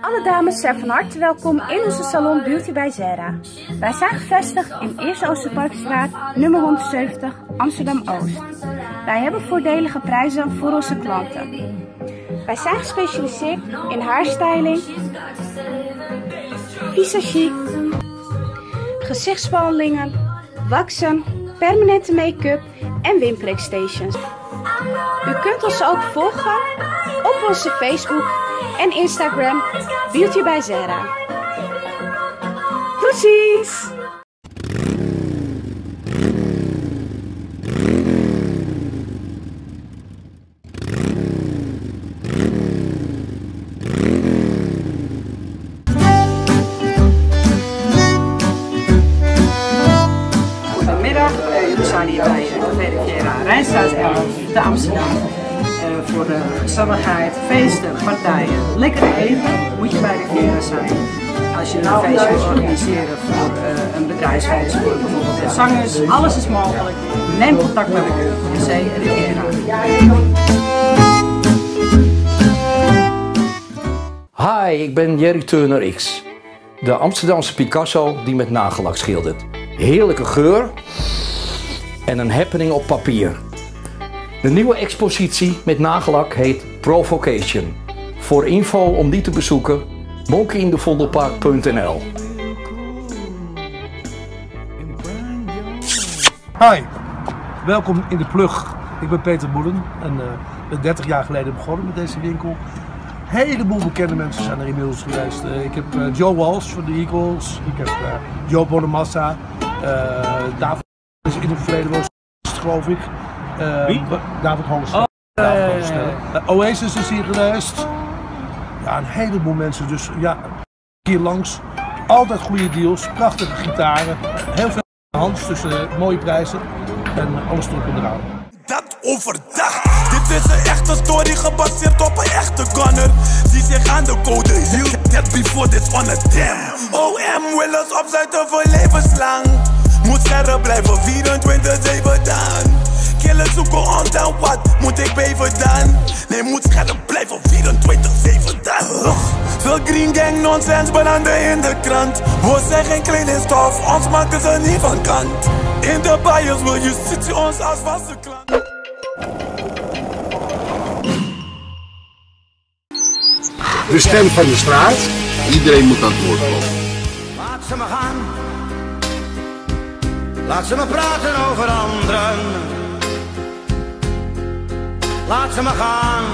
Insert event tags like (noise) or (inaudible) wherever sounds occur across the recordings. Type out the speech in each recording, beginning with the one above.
Alle dames zijn van harte welkom in onze salon Beauty bij Zera. Wij zijn gevestigd in Eerste Oosterparkstraat, nummer 170, Amsterdam-Oost. Wij hebben voordelige prijzen voor onze klanten. Wij zijn gespecialiseerd in haarstyling, visagie, gezichtsbehandelingen, waxen, permanente make-up en wimperextensions. U kunt ons ook volgen op onze Facebook en Instagram Beauty bij Zara. Tot alles is mogelijk. Neem contact met C Riviera. Hi, ik ben Jerry Turner X. De Amsterdamse Picasso die met nagellak schildert. Heerlijke geur en een happening op papier. De nieuwe expositie met nagellak heet Provocation. Voor info om die te bezoeken, monkeyindevondelpark.nl Hi, welkom in de Plug. Ik ben Peter Boelen en uh, ben 30 jaar geleden begonnen met deze winkel. Een heleboel bekende mensen zijn er inmiddels geweest. Uh, ik heb uh, Joe Walsh van de Eagles, ik heb Joe Bonamassa, David is in het verleden was geloof ik. Wie? David Hollister. Oh, David. Oasis is hier geweest. Ja, een heleboel mensen. Dus ja, hier langs. Altijd goede deals, prachtige gitaren, heel veel hands tussen mooie prijzen en alles erop en. Dat overdag. Dit is een echte story gebaseerd op een echte gunner. Die zich aan de code hield. Net before this on a dam. OM Willis opzetten voor levenslang. Moet scherp blijven 24-7 dan. Killen zoeken on dan wat moet ik beven dan? Nee, moet scherp blijven 24-7 dan. Veel green gang nonsense belanden in de krant. We zijn geen kledingstof, ons maken ze niet van kant. In de bias wil je ons als vaste klant. De stem van de straat. Iedereen moet aan het woord komen. Laat ze maar gaan. Laat ze maar praten over anderen. Laat ze maar gaan.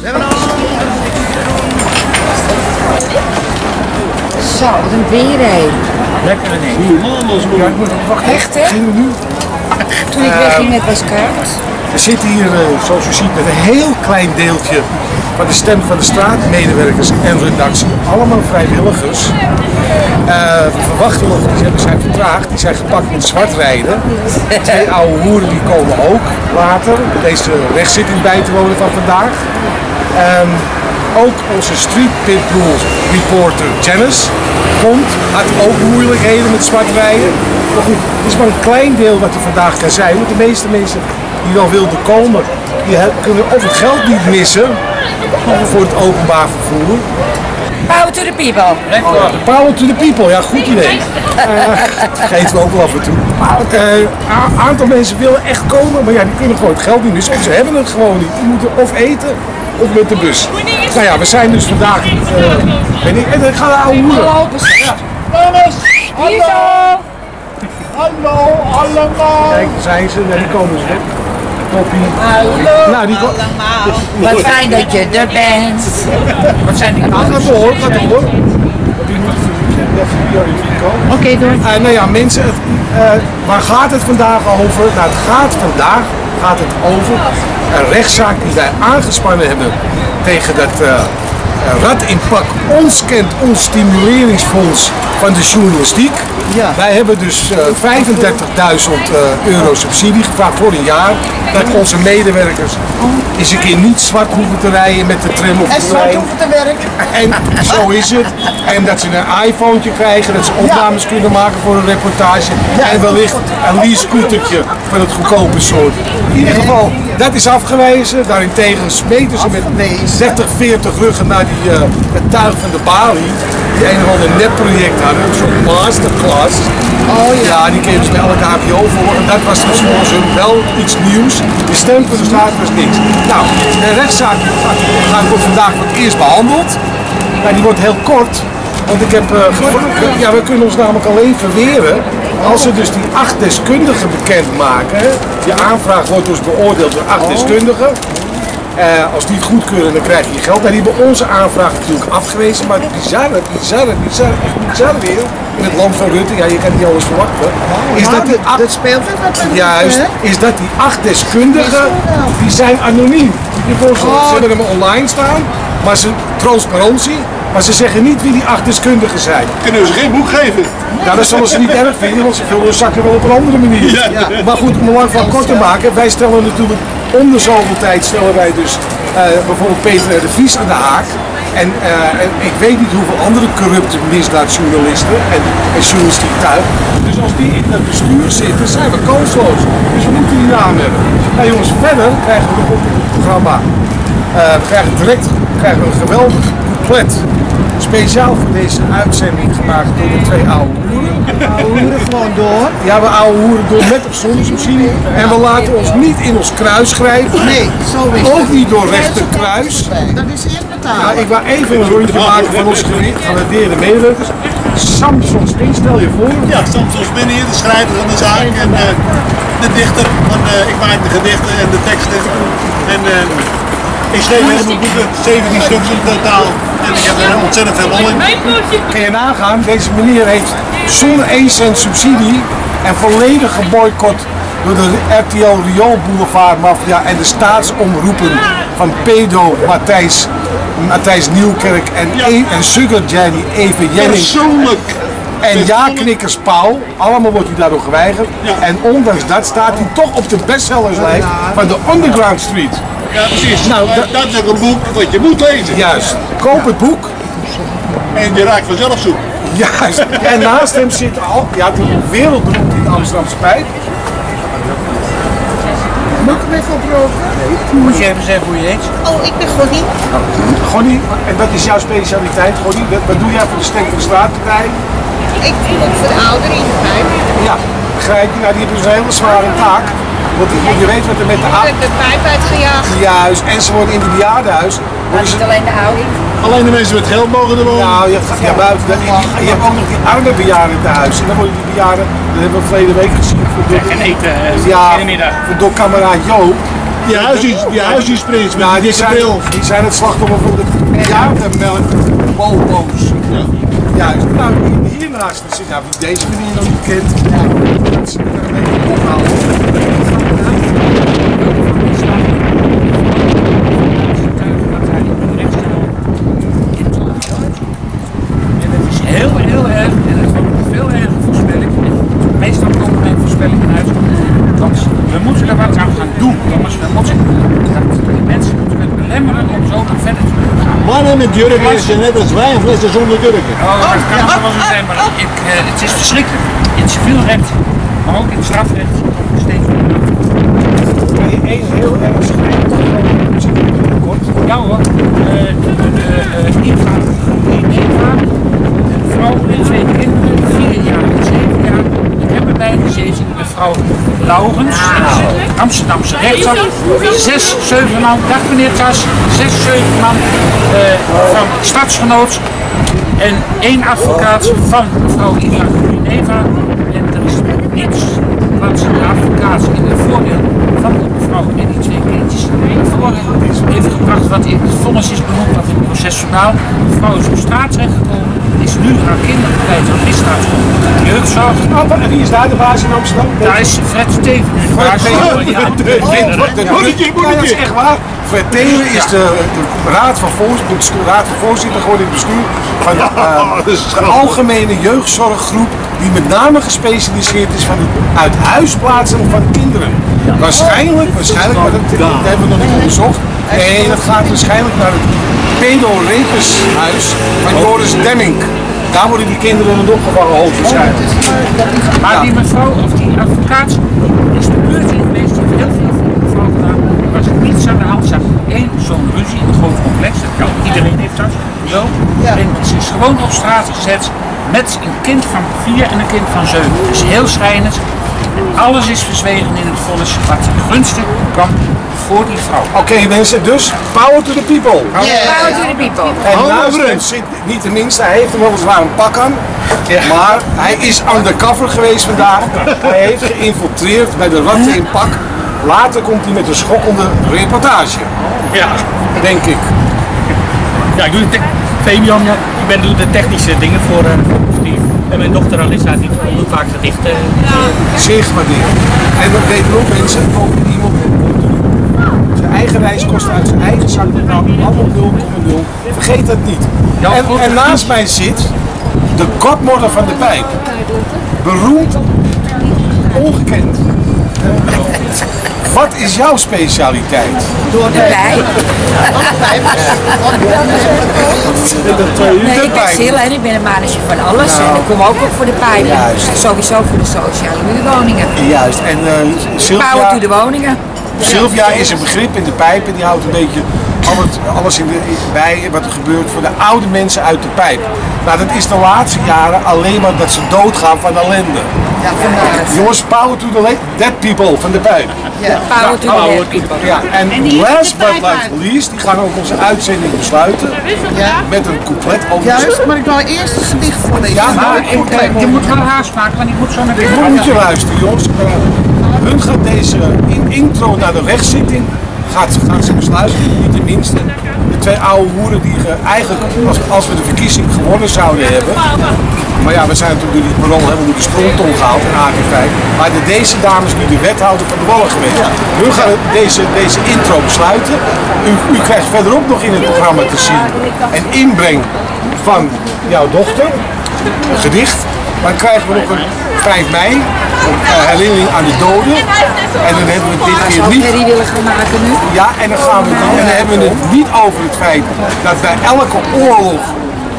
Ze hebben al anders dingen te doen. Zo, wat een weer hé. Lekker nee. Ja, ik moet wachten. Echt, hè? Toen ik wegging met was koud. We zitten hier, uh, zoals u ziet, met een heel klein deeltje van de stem van de straat, medewerkers en redactie. Allemaal vrijwilligers. Uh, we verwachten nog, die zijn vertraagd, die zijn gepakt met zwart rijden. Twee oude hoeren die komen ook later, deze wegzitting bij te wonen van vandaag. Um, ook onze street pitbull reporter Janice komt, had ook moeilijkheden met zwart rijden. Het is maar een klein deel wat er vandaag kan zijn. Want de meeste mensen die wel wilden komen, die kunnen of het geld niet missen voor het openbaar vervoer. Power to the people. Uh, power to the people, ja goed idee. (laughs) Uh, vergeten we ook wel af en toe. Een uh, aantal mensen willen echt komen, maar ja, die kunnen gewoon het geld niet missen. Of ze hebben het gewoon niet. Die moeten of eten of met de bus. Nou ja, we zijn dus vandaag. Uh, ik, en ik ga naar oude moeder. Ja. Dames, hallo. Hallo, allemaal. Kijk, daar zijn ze. Die komen ze. Hallo nou, die allemaal. Wat fijn dat je er bent. Wat zijn die nou? Ga door, ga door. Oké, okay, door. Uh, nou ja, mensen, het, uh, waar gaat het vandaag over? Nou, het gaat vandaag gaat het over een rechtszaak die wij aangespannen hebben tegen dat uh, Rad in Pak ons kent, ons stimuleringsfonds van de journalistiek. Ja. Wij hebben dus eh, 35.000 eh, euro subsidie gevraagd voor een jaar. Dat onze medewerkers eens een keer niet zwart hoeven te rijden met de tram of En de zwart trein. hoeven te werken. En zo is het. En dat ze een iPhone krijgen, dat ze opnames kunnen maken voor een reportage. En wellicht een lease-scootertje van het goedkope soort. In ieder geval, dat is afgewezen. Daarentegen smeten ze met 30, 40 ruggen naar die, eh, het tuig van de Bali. Die een of ander netproject hadden, soort masterclass. Oh ja. die kregen dus bij elke HBO voor. En dat was dus volgens hun wel iets nieuws. De stem van de staat was niks. Nou, de rechtszaak wordt vandaag voor het eerst behandeld. Maar die wordt heel kort. Want ik heb, gevo- ja, we kunnen ons namelijk alleen verweren als ze dus die acht deskundigen bekendmaken. Je aanvraag wordt dus beoordeeld door acht deskundigen. Eh, als die het goedkeuren, dan krijg je geld. Nou, die hebben onze aanvraag natuurlijk afgewezen. Maar het bizarre, bizarre, bizarre, echt bizarre weer in het land van Rutte, ja, je kan niet alles verwachten. Is dat, die acht- dat speelt het Juist, is dat die acht deskundigen, die zijn anoniem. Je voorstelt, Oh. Ze hebben hem online staan, maar ze transparantie. Maar ze zeggen niet wie die acht deskundigen zijn. Kunnen we ze geen boek geven? Nou, dat zullen ze niet erg vinden, want ze vullen hun zakken wel op een andere manier. Ja. Maar goed, om het lang van kort te maken, wij stellen natuurlijk om de zoveel tijd stellen wij dus eh, bijvoorbeeld Peter de Vries aan de haak. En, eh, en ik weet niet hoeveel andere corrupte misdaadjournalisten en, en journalistiek tuig. Dus als die in het bestuur zitten, zijn we kansloos. Dus we moeten die naam hebben. Nou jongens, verder krijgen we nog op het programma. eh, we krijgen direct krijgen we een geweldig couplet. Speciaal voor deze uitzending gemaakt door de twee oude hoeren. We hoeren gewoon door. Ja, we oude hoeren door met of zonder subsidie. En we laten ons niet in ons kruis schrijven. Nee, zo is Ook niet door rechter kruis. Dat is betalen. Nou, ik wou even een rondje maken van onze gewaardeerde medewerkers. Samson Spin, stel je voor. Ja, Samson Spin hier, de schrijver van de zaak en eh, de dichter. Van, eh, ik maak de gedichten en de teksten. En eh, ik schreef heleboel boeken, 17 stuks in totaal. Ik heb er ontzettend veel lol in. Kun je nagaan, deze meneer heeft zonder 1 cent subsidie en volledig geboycott door de RTL Riool Boulevard Mafia en de staatsomroepen van Pedo Matthijs, Matthijs Nieuwkerk en, E- en Sugar Daddy Even Jennings. Persoonlijk. En ja, knikkers Paul, allemaal wordt hij daardoor geweigerd. En ondanks dat staat hij toch op de bestsellerslijst van de Underground Street. Ja, precies. Nou, dat- dat is ook een boek wat je moet lezen. Juist, koop het boek. En je raakt vanzelf zoek. Juist. En naast hem zit al, ja, die wereldberoemd in de Amsterdamse pijp. Mag ik hem even oproken? Moet je even zeggen hoe je heet? Oh, ik ben Gonnie. Gonnie, en wat is jouw specialiteit, Gonnie? Wat, wat doe jij voor de Stem van de Straatpartij? Ik doe het voor de ouderen in de pijp. Ja, begrijp je? Nou, die hebben dus een hele zware taak. Want je- weet wat er met de heb de pijp uitgejaagd. Juist, en ze worden in die bejaardenhuis. worden ze- alleen de ouding. Alleen de mensen met geld mogen er wonen. Nou, je, gaat- ja, buiten je, je hebt ook nog die arme bejaarden thuis. En dan worden die bejaarden, dat hebben we verleden week gezien. Voor door, En eten, ja, in de middag. voor door kameraad Joop. Die huisjes, die huisjesprins met Ja, die zijn, bril. die zijn het slachtoffer van de bejaardenmelk. Bobo's. Juist. Nou, hiernaast zit, nou, wie deze meneer nog niet kent. Dat is een beetje ophouden. En het is heel, heel erg, en het wordt nog veel erger voorspelling. En meestal komen mijn voorspellingen uit. Want we moeten er wat aan gaan doen. Jongens, we moeten, die mensen moeten we belemmeren om zo maar verder te kunnen gaan. Mannen met jurken net als wijnflessen zonder jurken. Oh, dat kan zo wel zo zijn, maar ik, eh, het is verschrikkelijk. In het civielrecht, maar ook in het strafrecht, steeds meer. Kan je één heel erg kort. Ja hoor, eh, de, de, de eh, Eva, die Eva, een vrouw met twee kinderen, vier jaar en zeven jaar. Ik heb erbij gezeten, mevrouw dat Amsterdamse rechter. Zes, zeven man, dag meneer Tas, zes, zeven man eh, van stadsgenoot. En één advocaat van mevrouw Eva Eva. En er is niets wat de advocaat in het voordeel van die mevrouw en die twee kindjes heeft gebracht. Wat in het vonnis is benoemd, wat in het procesverbaal. De vrouw is op straat terechtgekomen, is nu haar kinderen kwijt aan misdaad. Jeugdzorg. Oh, en wie is daar de baas in Amsterdam? Daar is Fred Steven nu de baas. Ja, Oh, dat is echt waar. Fred Taylor is de, de raad, van voorzitter, de raad van voorzitter geworden in het bestuur van de, eh, de algemene jeugdzorggroep die met name gespecialiseerd is van het uit huis plaatsen van kinderen. Waarschijnlijk, waarschijnlijk, maar dat, dat hebben we nog niet onderzocht. Nee, dat gaat waarschijnlijk naar het pedo-rapushuis van Joris Demming. Daar worden die kinderen dan opgevangen, hoogstwaarschijnlijk. Maar die mevrouw, of die advocaat, is de buurt in geweest, die heeft heel veel voor de mevrouw gedaan. Er was niets aan de hand. Ze had één zo'n ruzie in het grote complex. Dat kan, iedereen heeft dat. Zo. En ze is gewoon op straat gezet met een kind van vier en een kind van zeven. Dus heel schrijnend. Alles is verzwegen in het vonnis wat gunste kwam voor die vrouw. Oké mensen, dus power to the people. Power to the people. En zit niet de minste, hij heeft hem weliswaar een pak aan. Maar hij is undercover geweest vandaag. Hij heeft geïnfiltreerd bij de ratten in pak. Later komt hij met een schokkende reportage. Ja. Denk ik. Ja, ik doe de te- Fabian, ja, ik ben, doe de technische dingen voor, eh. En mijn dochter Alissa die doet vaak gedichten. Zeer gewaardeerd. En we weten ook mensen, ook iemand zijn eigen reis kost uit zijn eigen zak allemaal 0,0. Vergeet dat niet. En, en naast mij zit de godmother van de pijp. Beroemd, ongekend. Wat is jouw specialiteit? Door de pijp. Nee, ik ben stil en ik ben een mannetje van alles. Nou. En ik kom ook op voor de pijp. Juist. Sowieso voor de sociale huurwoningen. Juist. En Power Sylvia, to de woningen. Sylvia is een begrip in de pijp en die houdt een beetje alles, alles in de, bij wat er gebeurt voor de oude mensen uit de pijp. Nou, dat is de laatste jaren alleen maar dat ze doodgaan van ellende. Ja, vandaar. Jongens, power to the dead people van de pijp. Ja. Power to the dead people. Ja, en last but not least, die gaan ook onze uitzending besluiten Ja. met een couplet over Juist, maar ik wil eerst een gedicht voorlezen. Ja, maar ik, eh, je moet wel haast maken, want ik moet zo naar de Hoe moet je luisteren, jongens? Eh, hun gaat deze in intro naar de rechtszitting. Gaat, gaat ze besluiten, niet de minste. De twee oude hoeren die ge- eigenlijk, als, als we de verkiezing gewonnen zouden hebben. Maar ja, we zijn natuurlijk door die parool helemaal door de stroomton gehaald in AK5. Maar de, deze dames nu de wethouder van de Wallen geweest. Hun gaan deze, deze intro besluiten. U, u krijgt verderop nog in het programma te zien een inbreng van jouw dochter een gedicht. Dan krijgen we nog een 5 mei, een eh, herinnering aan de doden. En dan hebben we dit we keer niet. herrie willen gaan maken nu. Ja, en dan, gaan we, en dan hebben we het niet over het feit dat bij elke oorlog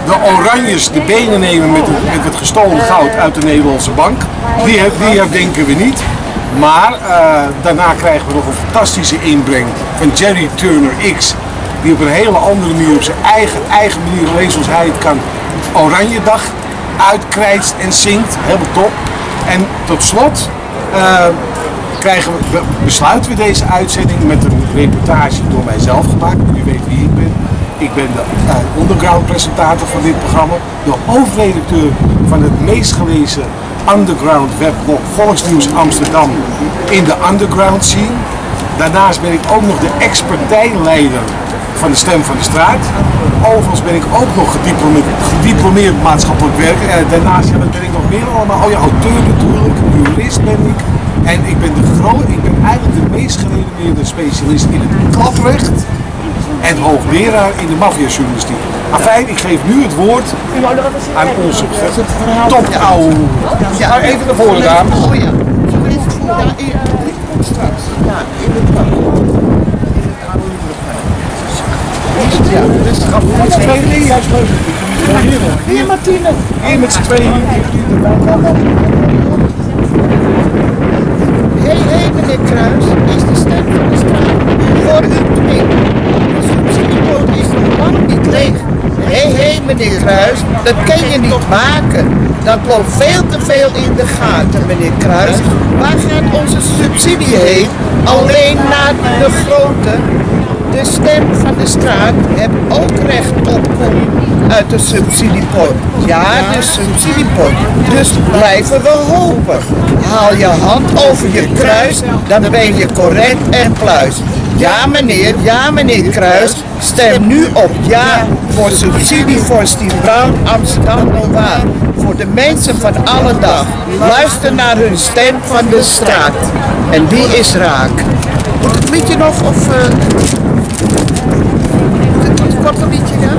de Oranjes de benen nemen met het, met het gestolen goud uit de Nederlandse bank. Die, die herdenken we niet. Maar eh, daarna krijgen we nog een fantastische inbreng van Jerry Turner X. Die op een hele andere manier, op zijn eigen, eigen manier, alleen zoals hij het kan, Oranje Dag uitkrijst en zingt. Helemaal top. En tot slot eh, krijgen we, be- besluiten we deze uitzending met een reportage door mijzelf gemaakt. U weet wie ik ben. Ik ben de eh, underground presentator van dit programma. De hoofdredacteur van het meest gelezen underground webblog Volksnieuws Amsterdam in de underground scene. Daarnaast ben ik ook nog de ex-partijleider van de Stem van de Straat. Overigens ben ik ook nog gediplomeerd, gediplomeerd maatschappelijk werker. En daarnaast ben ik nog meer allemaal. Oh ja, auteur natuurlijk, jurist ben ik. En ik ben, de ik ben eigenlijk de meest gerenommeerde specialist in het klaprecht. En hoogleraar in de maffiajournalistiek. Afijn, ik geef nu het woord aan onze top oude. Ja, even naar voren dames. Oh ja. Is straks. Ja, in het park. Ja, dus Ga voor met z'n tweeën. Nee, juist leuk. Hier, Martine. Hier met z'n tweeën. Hé, hé, meneer Kruis, is de stem van de straat voor u klinkt. Is niet leeg. Hé, hé, meneer Kruis, dat kan je niet maken. Dat loopt veel te veel in de gaten, meneer Kruis. Waar gaat onze subsidie heen? Alleen naar de grote. De stem van de straat heeft ook recht op uit de subsidiepot. Ja, de subsidiepot. Dus blijven we hopen. Haal je hand over je kruis, dan ben je correct en pluis. Ja meneer, ja meneer Kruis, stem nu op ja voor subsidie voor Steve Brown Amsterdam Novaar. Voor de mensen van alle dag. Luister naar hun stem van de straat. En die is raak. Moet het liedje nog of... eh, wortelliedje dan?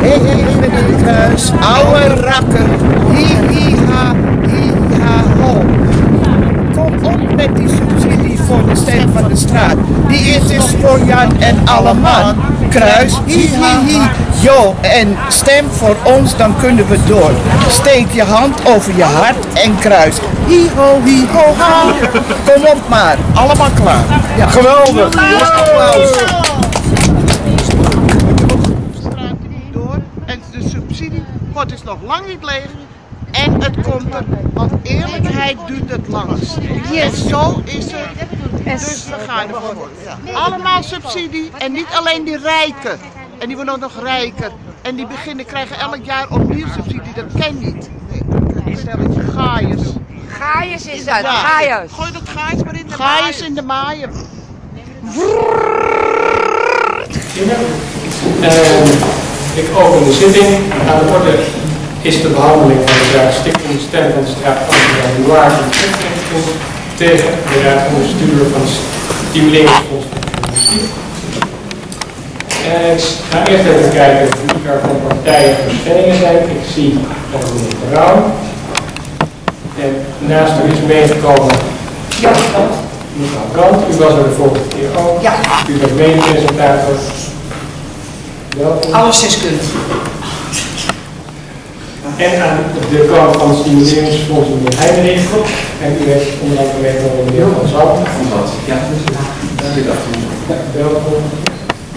Hé, hey, hé, hey, meneer Kruis, ouwe rakker. Hi, hi, ha, hi, ha, ho. Kom op met die voor de stem van de straat. Die is dus voor Jan en alle man. Kruis, hi, hi, hi. Jo, en stem voor ons, dan kunnen we door. Steek je hand over je hart en kruis. Hi, ho, hi, ho, ha. Kom op maar, allemaal klaar. Ja. Geweldig. Applaus. En de subsidiepot is nog lang niet leeg. En het komt er, want eerlijkheid duurt het langst. En zo is het. Dus we gaan ervoor. Allemaal subsidie en niet alleen die rijken. En die worden ook nog rijker. En die beginnen krijgen elk jaar opnieuw subsidie. Dat ken niet. Nee, stelletje gaaiers. Gaaiers is dat, Ja. gaaiers. Gooi dat gaaiers maar in de Gaaiers in de maaien. Ehm, ik open de zitting. Aan de orde is de behandeling van de zaak Stichting Stem van de straat Noir in Utrecht tegen de raad van bestuur van Stimuleringsfonds. En ik ga eerst even kijken wie er van partijen verschillingen zijn. Ik zie uh, meneer Brouw. En naast u is meegekomen ja. mevrouw Brandt. U was er de vorige keer ook. Ja. U bent mede-presentator. Welkom. Alles zeskundig. En aan de kant van het stimuleringsfonds meneer Heinrich. En u heeft onder andere meegenomen meneer Van Zand. Van Zand, ja. Ja, welkom.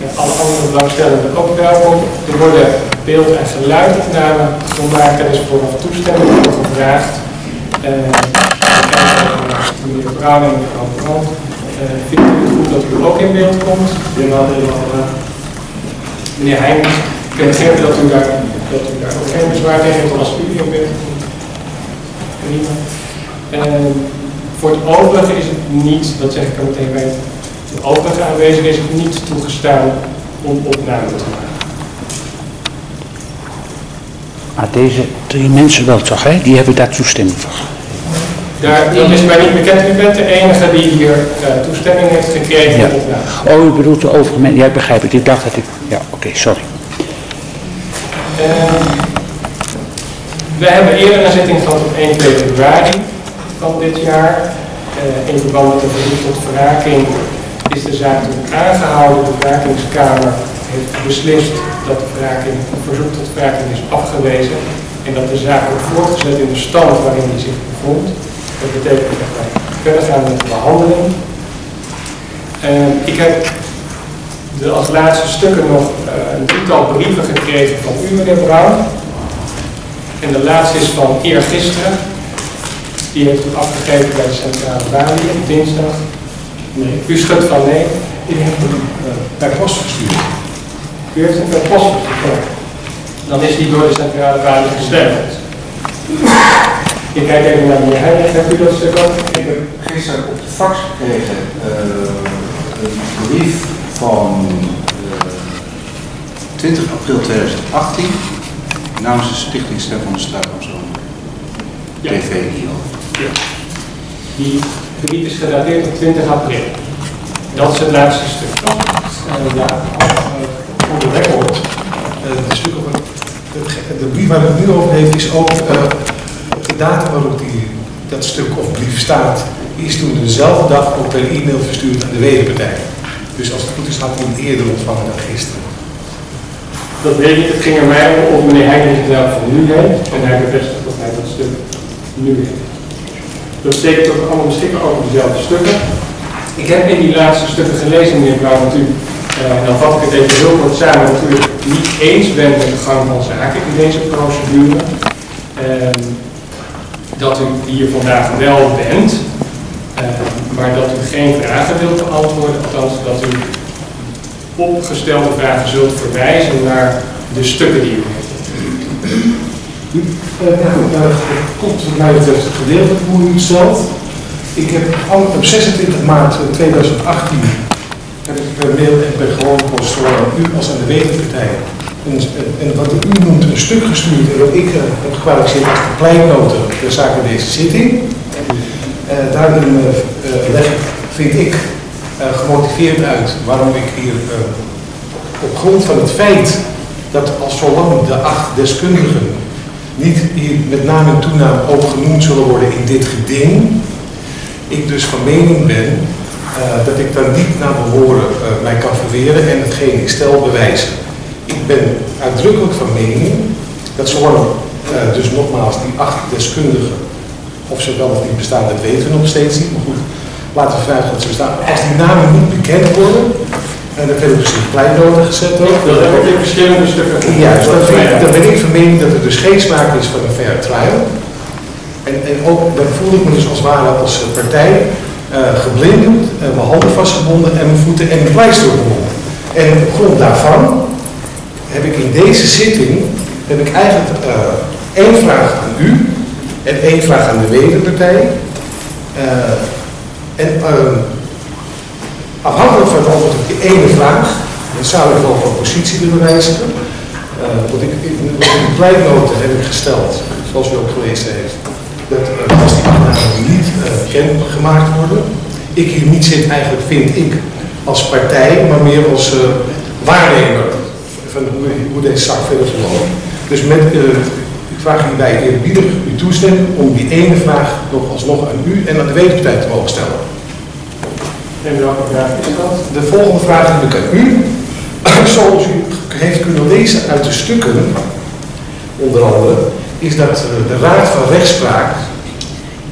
En alle andere belangstellenden ook welkom. Er worden beeld- en geluidopnamen gemaakt. Er is vooraf toestemming voor gevraagd. Eh, meneer Brown en mevrouw Brandt. Uh, vindt u het goed dat u ook in beeld komt? Meneer Heinrich, ik begrepen dat u daar, dat u daar ook geen bezwaar tegen heeft als u beeld komt. Prima. Voor het overige is het niet, dat zeg ik er meteen bij, de overige aanwezig is het niet toegestaan om opname te maken. Maar deze drie mensen wel toch, hè? Die hebben daar toestemming voor. Daar, dat is mij niet bekend. U bent de enige die hier eh, toestemming heeft gekregen Ja. Oh, u bedoelt de overige mensen. Ja, begrijp ik. Ik dacht dat ik... Ja, oké, sorry. Ehm, we hebben eerder een zitting gehad op 1 februari van dit jaar. Eh, in verband met de verzoek tot verraking is de zaak toen aangehouden. De verrakingskamer heeft beslist dat de verraking, het verzoek tot verraking is afgewezen. En dat de zaak wordt voortgezet in de stand waarin die zich bevond. Dat betekent dat wij verder gaan met de behandeling. Ehm, ik heb de als laatste stukken nog eh, een drietal brieven gekregen van u, meneer Brown. En de laatste is van eergisteren. Die heeft u afgegeven bij de Centrale Balie op dinsdag. Nee. U schudt van nee. Ik heb hem uh, bij post gestuurd. U heeft hem per post gestuurd. Dan is die door de Centrale Balie gestempeld. Ik kijk even naar meneer Heilig. Hebt u dat stuk ook? Ik heb gisteren op de fax gekregen uh, een brief van uh, 20 april 2018 namens de Stichting Stem van de Straat Amsterdam. Ja. Ja. Die brief is gedateerd op 20 april. Dat is het laatste stuk. toch? Uh, ja, voor de record. De, stuk op het, de, de brief waar het nu over heeft is ook uh, de datum waarop die, dat stuk of brief staat. Die is toen dezelfde dag ook per e-mail verstuurd aan de wederpartij. Dus als het goed is had hij hem eerder ontvangen dan gisteren. Dat weet ik. Het ging er mij om of meneer Heijden het wel van nu heeft. En hij bevestigt dat hij dat stuk nu heeft. Dat betekent dat we allemaal beschikken over dezelfde stukken. Ik heb in die laatste stukken gelezen, meneer Blauw, dat u, uh, en dan vat ik het even heel kort samen, dat u het niet eens bent met de gang van zaken in deze procedure. Uh, dat u hier vandaag wel bent, maar dat u geen vragen wilt beantwoorden, althans dat u opgestelde vragen zult verwijzen naar de stukken die u heeft. Uh, ja, goed, nou, komt wat mij betreft het gedeelte hoe u het stelt. Ik heb op 26 maart 2018 heb mail en per gewone post u als aan de wederpartij en, en wat u noemt een stuk gestuurd en wat ik uh, heb gekwalificeerd als de kleinnoten ter zake deze zitting. Uh, daarin uh, leg ik, vind ik, gemotiveerd uit waarom ik hier op grond van het feit dat als zolang de acht deskundigen niet hier met naam en toenaam ook genoemd zullen worden in dit geding, ik dus van mening ben eh, dat ik daar niet naar behoren uh, mij kan verweren en hetgeen ik stel bewijzen. Ik ben uitdrukkelijk van mening dat zolang dus nogmaals die acht deskundigen, of ze wel of niet bestaan, dat weten we nog steeds niet, maar goed, laten we vanuit dat ze bestaan. Als die namen niet bekend worden, en dat hebben we dus in kleinoten gezet ook. Dat heb ik in verschillende stukken. Juist, dan, dan ben ik van mening dat er dus geen sprake is van een fair trial. En, en ook, dan voel ik me dus als het ware als partij uh, geblinddoekt, uh, mijn handen vastgebonden en mijn voeten en mijn pleister gebonden. En op grond daarvan heb ik in deze zitting heb ik eigenlijk uh, één vraag aan u en één vraag aan de wederpartij. en afhankelijk van het antwoord op die ene vraag, dan zou ik wel van positie willen wijzigen. want ik, in de pleitnoten heb ik gesteld, zoals u ook gelezen heeft, dat als die afnamen niet bekend gemaakt worden, ik hier niet zit eigenlijk, vind ik, als partij, maar meer als waarnemer van hoe, hoe, deze zaak verder verloopt. Dus met, ik vraag hierbij eerbiedig uw toestemming om die ene vraag nog alsnog aan u en aan de wederpartij te mogen stellen. En welke vraag is dat? De volgende vraag heb ik aan u. (clears throat) Zoals u heeft kunnen lezen uit de stukken, onder andere, is dat de Raad van Rechtspraak,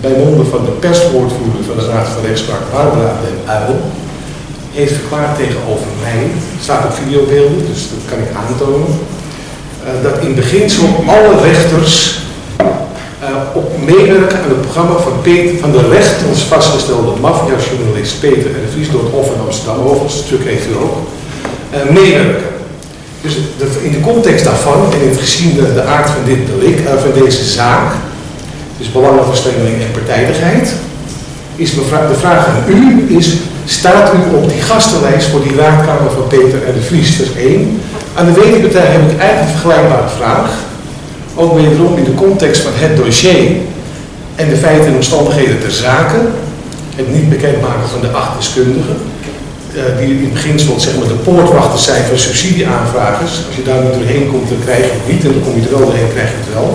bij monden van de perswoordvoerder van de Raad van Rechtspraak, Barbara den Uil, heeft verklaard tegenover mij, staat op videobeelden, dus dat kan ik aantonen, dat in beginsel alle rechters uh, op meewerken aan het programma van, Peter, van de rechters vastgestelde maffiajournalist Peter de Vries door het Hof van Amsterdam, overigens, het stuk heeft u ook, uh, meewerken. Dus in de context daarvan en in het gezien de, aard van, dit delik, uh, van deze zaak, dus belangenverstrengeling en partijdigheid, is de vraag aan u is, staat u op die gastenlijst voor die raadkamer van Peter en de Vries? Is één. Aan de wederpartij heb ik eigenlijk een vergelijkbare vraag. Ook wederom in de context van het dossier en de feiten en omstandigheden ter zake. Het niet bekendmaken van de acht deskundigen. Uh, die in het beginsel zeg maar, de poortwachters zijn van subsidieaanvragers. Als je daar niet doorheen komt, dan krijg je het niet. En dan kom je er wel doorheen, krijg je het wel.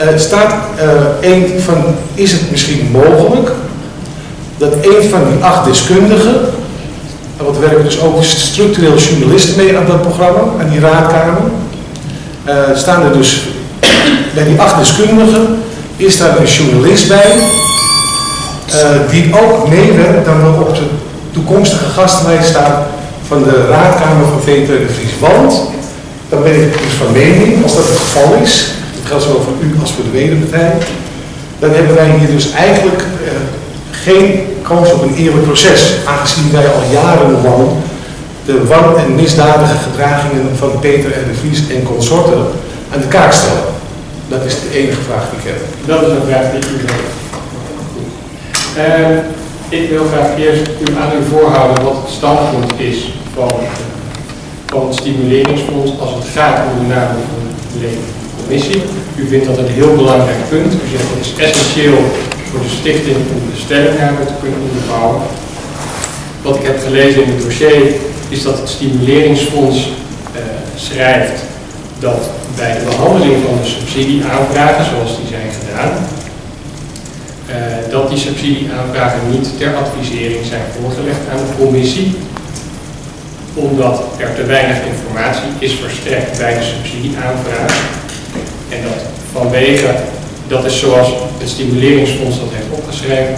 Uh, staat uh, een van, is het misschien mogelijk dat een van die acht deskundigen, en wat werken dus ook structureel journalisten mee aan dat programma, aan die raadkamer, uh, staan er dus (clears throat) bij die acht deskundigen, is daar een journalist bij, die ook meewerkt dan wel op de toekomstige gastenlijst staat van de raadkamer van VT de Vries. Want, dan ben ik dus van mening, als dat het geval is, dat geldt zowel voor u als voor de wederpartij, dan hebben wij hier dus eigenlijk uh, geen kans op een eerlijk proces, aangezien wij al jarenlang de wan- en misdadige gedragingen van Peter en de Vries en consorten aan de kaak stellen. Dat is de enige vraag die ik heb. Dat is een vraag die u heeft. Uh, ik wil graag eerst u aan u voorhouden wat het standpunt is van, van het stimuleringsfonds als het gaat om de naam van de commissie. U vindt dat een heel belangrijk punt. U zegt dat het is essentieel voor de stichting om de stellingname te kunnen onderbouwen. Wat ik heb gelezen in het dossier is dat het stimuleringsfonds uh, schrijft dat bij de behandeling van de subsidieaanvragen, zoals die zijn gedaan, uh, dat die subsidieaanvragen niet ter advisering zijn voorgelegd aan de commissie, omdat er te weinig informatie is verstrekt bij de subsidieaanvraag. En dat vanwege, dat is zoals het stimuleringsfonds dat heeft opgeschreven,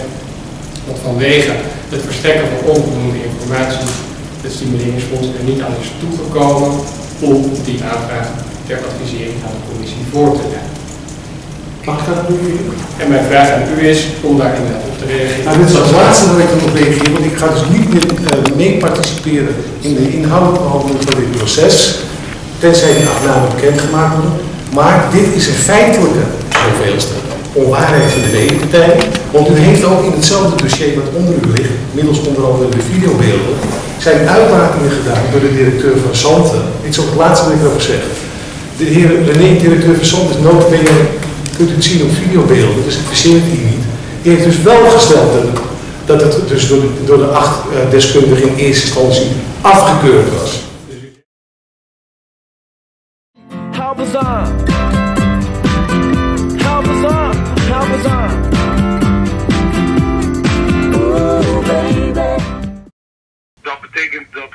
dat vanwege het verstrekken van onvoldoende informatie het stimuleringsfonds er niet aan is toegekomen om die aanvraag ter advisering aan de commissie voor te leggen. Mag ik dat doen? En mijn vraag aan u is om daar inderdaad op te reageren. Nou, dit is het laatste dat ik erop reageer, want ik ga dus niet meer uh, mee participeren in de inhoudelijke behandeling van dit proces, tenzij die afname bekendgemaakt worden. Maar dit is een feitelijke zoveelste onwaarheid van de wederpartij, want u heeft ook in hetzelfde dossier wat onder u ligt, middels onder andere de videobeelden, zijn uitlatingen gedaan door de directeur van Santen. Dit is ook het laatste wat ik erover zeg. De heer René, directeur van Santen, is notabene kunt u het zien op videobeelden, dus het hier niet. Die heeft dus wel gesteld dat het, dat het dus door de, door de acht uh, deskundigen in eerste instantie afgekeurd was.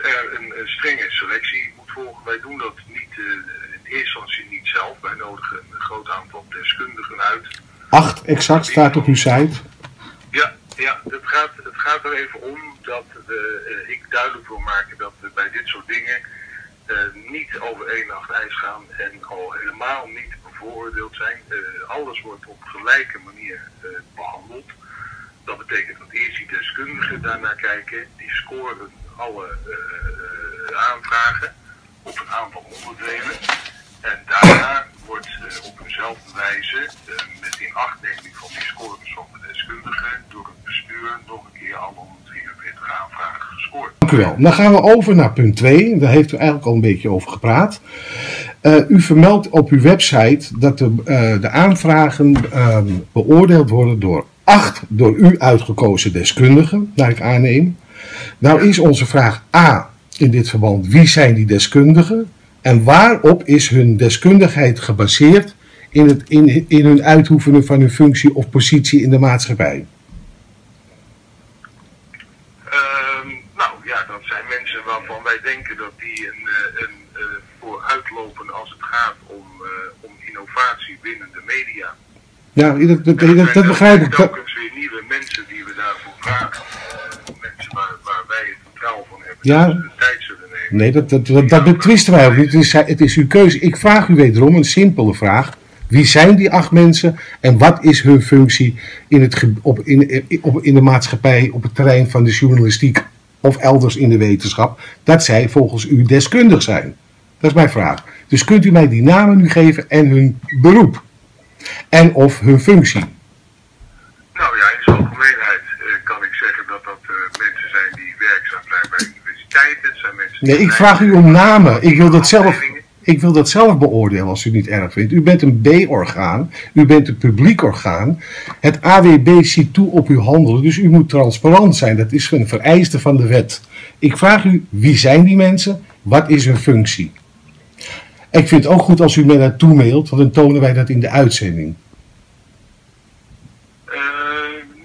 Dat er een, een strenge selectie moet volgen. Wij doen dat niet eh, in eerste instantie niet zelf. Wij nodigen een groot aantal deskundigen uit. Acht exact staat op uw site. Ja, ja het, gaat, het gaat er even om dat we, eh, ik duidelijk wil maken dat we bij dit soort dingen eh, niet over één nacht ijs gaan en al helemaal niet bevooroordeeld zijn. Alles wordt op gelijke manier eh, behandeld. Dat betekent dat eerst die deskundigen daarnaar kijken. Die scoren alle eh, eh, aanvragen op een aantal onderdelen. En daarna wordt eh, op eenzelfde wijze, met inachtneming van die scores van de deskundigen, door het bestuur nog een keer alle 144 aanvragen gescoord. Dank u wel. Dan gaan we over naar punt 2. Daar heeft u eigenlijk al een beetje over gepraat. U vermeldt op uw website dat de, de aanvragen ehm, beoordeeld worden door acht door u uitgekozen deskundigen, naar ik aanneem. Nou is onze vraag A in dit verband, wie zijn die deskundigen? En waarop is hun deskundigheid gebaseerd in, het, in, in hun uitoefenen van hun functie of positie in de maatschappij? Ehm, nou ja, dat zijn mensen waarvan wij denken dat die een, eh, een, eh, vooruitlopen als het gaat om, eh, om innovatie binnen de media. Ja, dat, dat, dat, dat begrijp ik. Dat- Telkens weer nieuwe mensen die we daarvoor vragen. Eh, mensen waar, waar wij het vertrouwen van hebben. Ja. dat ze de tijd zullen nemen. Nee, dat, dat, dat, dat betwisten wij ook niet. Het is, het is uw keuze. Ik vraag u wederom een simpele vraag. Wie zijn die acht mensen en wat is hun functie in, het, op, in, op, in de maatschappij, op het terrein van de journalistiek of elders in de wetenschap, dat zij volgens u deskundig zijn? Dat is mijn vraag. Dus kunt u mij die namen nu geven en hun beroep? En of hun functie? Nou ja, in zijn algemeenheid eh, kan ik zeggen dat dat eh, mensen zijn die werkzaam zijn bij universiteiten. Het zijn mensen Nee, ik vraag u om namen. Ik wil dat zelf, ik wil dat zelf beoordelen als u het niet erg vindt. U bent een B-orgaan. U bent een publiek orgaan. Het AWB ziet toe op uw handelen. Dus u moet transparant zijn. Dat is een vereiste van de wet. Ik vraag u, wie zijn die mensen? Wat is hun functie? Ik vind het ook goed als u mij naartoe mailt, want dan tonen wij dat in de uitzending.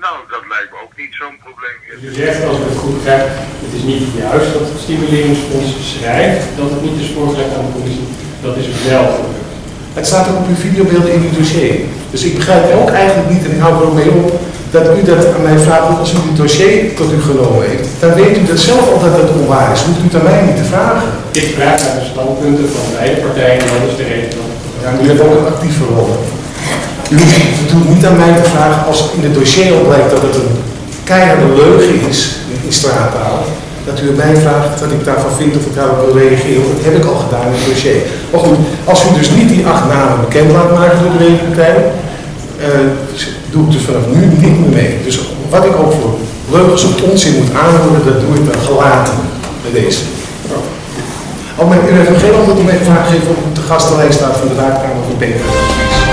nou, dat lijkt me ook niet zo'n probleem. U zegt, als ik het goed begrijp, het is niet juist dat het stimuleringsfonds schrijft dat het niet is voorgelegd aan de commissie. Dat is wel gebeurd. Het staat ook op uw videobeelden in uw dossier. Dus ik begrijp ook eigenlijk niet, en ik hou er ook mee op, dat u dat aan mij vraagt, want als u het dossier tot u genomen heeft, dan weet u dat zelf al dat het onwaar is. Hoeft u het aan mij niet te vragen. Ik vraag naar de standpunten van beide partijen en dat is de reden dat Ja, u hebt ook een actieve rol. U hoeft het niet aan mij te vragen als in het dossier al blijkt dat het een keiharde leugen is in straattaal. Dat u mij vraagt wat ik daarvan vind of ik daarop wil reageren. Dat heb ik al gedaan in het dossier. Maar goed, als u dus niet die acht namen bekend laat maken door de rekenpartij, eh, doe ik dus vanaf nu niet meer mee. Dus wat ik ook voor leugens of onzin moet aanhoren, dat doe ik dan gelaten bij deze. Oh, maar u heeft nog geen antwoord op mijn vraag gegeven op de gastenlijst staat van de Raadkamer van PvdA.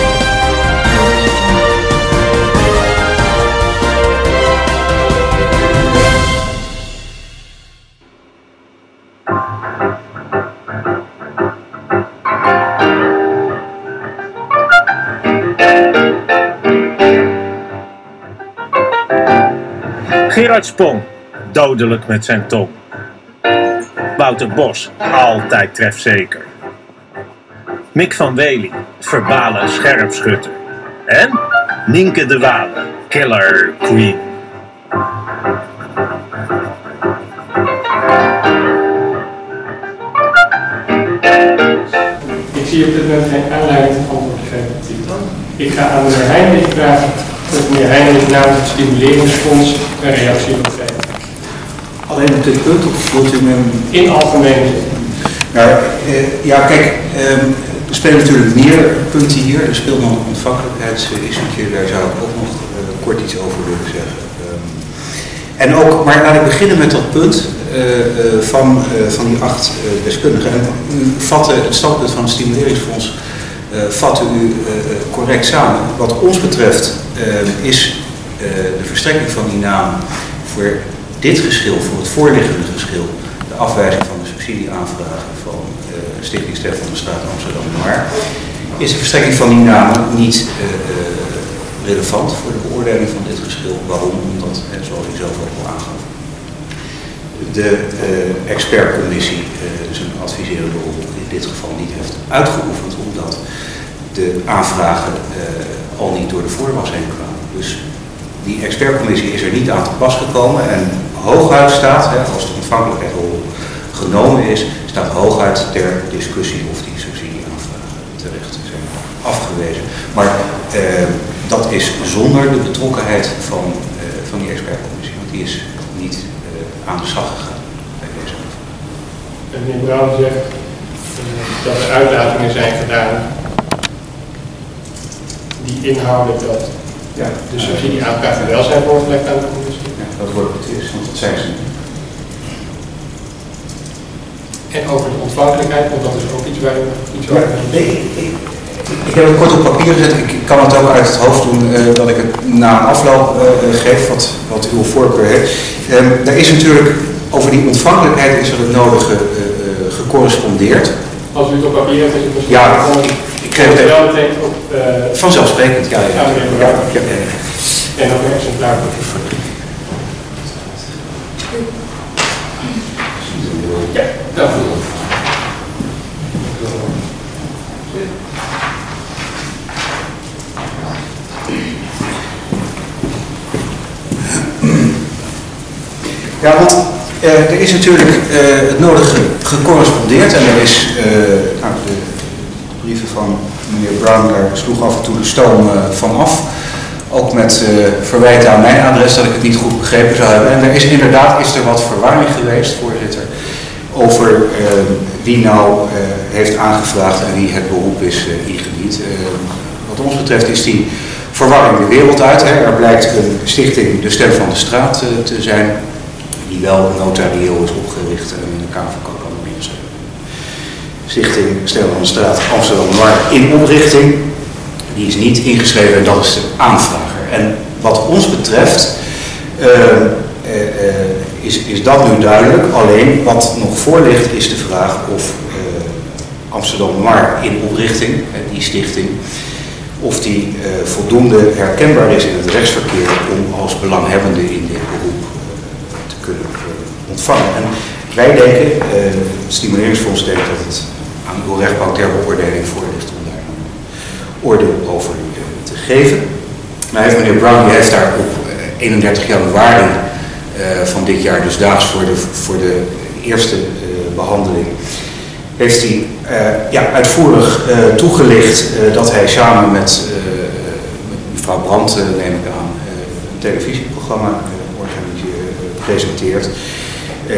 Gerard Spong, dodelijk met zijn tong. Wouter Bos, altijd trefzeker. Mick van Wely, verbale scherpschutter. En Nienke de Walen, killer queen. Ik zie op dit moment geen aanleiding tot antwoord te geven. Ik ga aan meneer Heinrich vragen meneer Heinrich namens het stimuleringsfonds een reactie wil geven. Alleen op dit punt, of wilt u een... In algemene zin. Nou, eh, ja, kijk, ehm, er spelen natuurlijk meer punten hier. Er speelt nog een ontvankelijkheidsissue, daar zou ik ook nog eh, kort iets over willen zeggen. Ehm, en ook, maar laat ik beginnen met dat punt eh, eh, van, van die acht deskundigen. En u vatte het standpunt van het stimuleringsfonds vatte u eh, eh, correct samen. Wat ons betreft eh, is eh, de verstrekking van die naam voor dit geschil, voor het voorliggende geschil, de afwijzing van de subsidieaanvragen van eh Stichting Stef van de Straat Amsterdam Noir, is de verstrekking van die namen niet eh, eh, relevant voor de beoordeling van dit geschil. Waarom? Omdat, zoals u zelf ook al aangaf, de eh, expertcommissie zijn adviserende rol in dit geval niet heeft uitgeoefend, omdat de aanvragen uh, al niet door de voorwas heen kwamen. Dus die expertcommissie is er niet aan te pas gekomen en hooguit staat, hè, als de ontvankelijkheid al genomen is, staat hooguit ter discussie of die subsidieaanvragen terecht zijn afgewezen. Maar dat is zonder de betrokkenheid van, van die expertcommissie, want die is aan de slag gegaan bij deze En meneer Brouw zegt uh, dat er uitlatingen zijn gedaan die inhouden dat ja, de subsidieaanvragen wel zijn voorgelegd aan de commissie. Ja, dat wordt betwist, want dat zijn ze niet. En over de ontvankelijkheid, want dat is ook iets waar iets waar. Ja, nee, ik, ik heb het kort op papier gezet. Ik kan het ook uit het hoofd doen uh, dat ik het na afloop uh, geef, wat, wat uw voorkeur heeft. Um, er is natuurlijk, over die ontvankelijkheid is er het nodige uh, gecorrespondeerd. Als u het op papier hebt, is het misschien ja, ik kreeg het wel meteen op... Vanzelfsprekend, ja. ja, ja, ja. En nog een exemplaar. Ja, dank u wel. Ja, want uh, er is natuurlijk uh, het nodige gecorrespondeerd en er is, uh, nou, de brieven van meneer Brown, daar sloeg af en toe de stoom van af. Ook met verwijten aan mijn adres dat ik het niet goed begrepen zou hebben. En er is inderdaad is er wat verwarring geweest, voorzitter, over wie nou heeft aangevraagd en wie het beroep is ingediend. wat ons betreft is die verwarring de wereld uit. Hè. Er blijkt een stichting De Stem van de Straat te zijn, die wel notarieel is opgericht en in de Kamer van Koophandel mensen. Stichting Straat Amsterdam Noord in oprichting. Die is niet ingeschreven en dat is de aanvrager. En wat ons betreft uh, uh, is, is dat nu duidelijk. Alleen wat nog voor ligt is de vraag of Amsterdam Noord in oprichting, die stichting, of die voldoende herkenbaar is in het rechtsverkeer om als belanghebbende in dit beroep kunnen ontvangen. En wij denken, uh, het stimuleringsfonds denkt dat het aan uw rechtbank ter beoordeling voor ligt om daar een oordeel over uh, te geven. Maar heeft meneer Brown die heeft daar op uh, 31 januari van dit jaar, dus daags voor de, voor de eerste behandeling, heeft hij ja, uitvoerig toegelicht dat hij samen met, met mevrouw Brandt, neem ik aan, een televisieprogramma presenteert. Uh,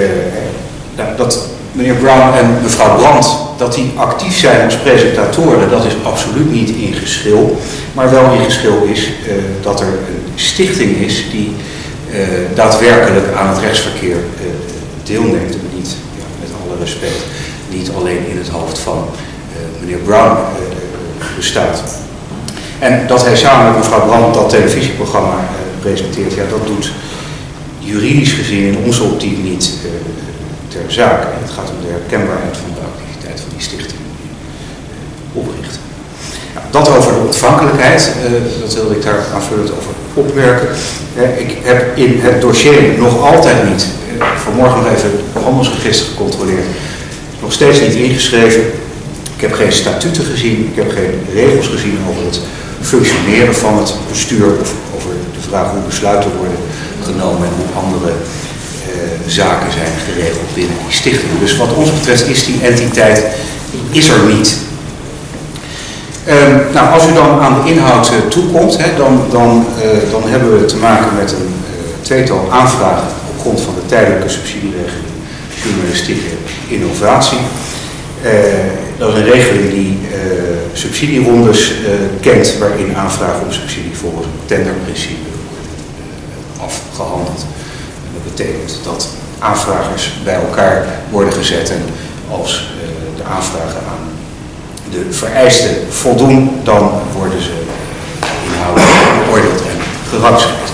dat meneer Brown en mevrouw Brandt, dat die actief zijn als presentatoren, dat is absoluut niet in geschil. Maar wel in geschil is uh, dat er een stichting is die uh, daadwerkelijk aan het rechtsverkeer deelneemt. En niet, ja, met alle respect, niet alleen in het hoofd van meneer Brown bestaat. En dat hij samen met mevrouw Brandt dat televisieprogramma presenteert, ja, dat doet juridisch gezien onze optiek niet uh, ter zake. Het gaat om de herkenbaarheid van de activiteit van die stichting uh, oprichten. Nou, dat over de ontvankelijkheid, uh, dat wilde ik daar aanvullend over opmerken. ik heb in het dossier nog altijd niet, vanmorgen nog even het handelsregister gecontroleerd, nog steeds niet ingeschreven. Ik heb geen statuten gezien, ik heb geen regels gezien over het functioneren van het bestuur of over de vraag hoe besluiten worden genomen en hoe andere uh, zaken zijn geregeld binnen die stichting. Dus wat ons betreft is die entiteit is er niet. Um, nou, als u dan aan de inhoud uh, toekomt, hè, dan, dan, uh, dan hebben we te maken met een tweetal aanvragen op grond van de tijdelijke subsidieregeling journalistieke innovatie. dat is een regeling die subsidierondes kent, waarin aanvragen om subsidie volgens een tenderprincipe afgehandeld. Dat betekent dat aanvragers bij elkaar worden gezet en als uh, de aanvragen aan de vereisten voldoen, dan worden ze inhoudelijk beoordeeld en gerangschikt.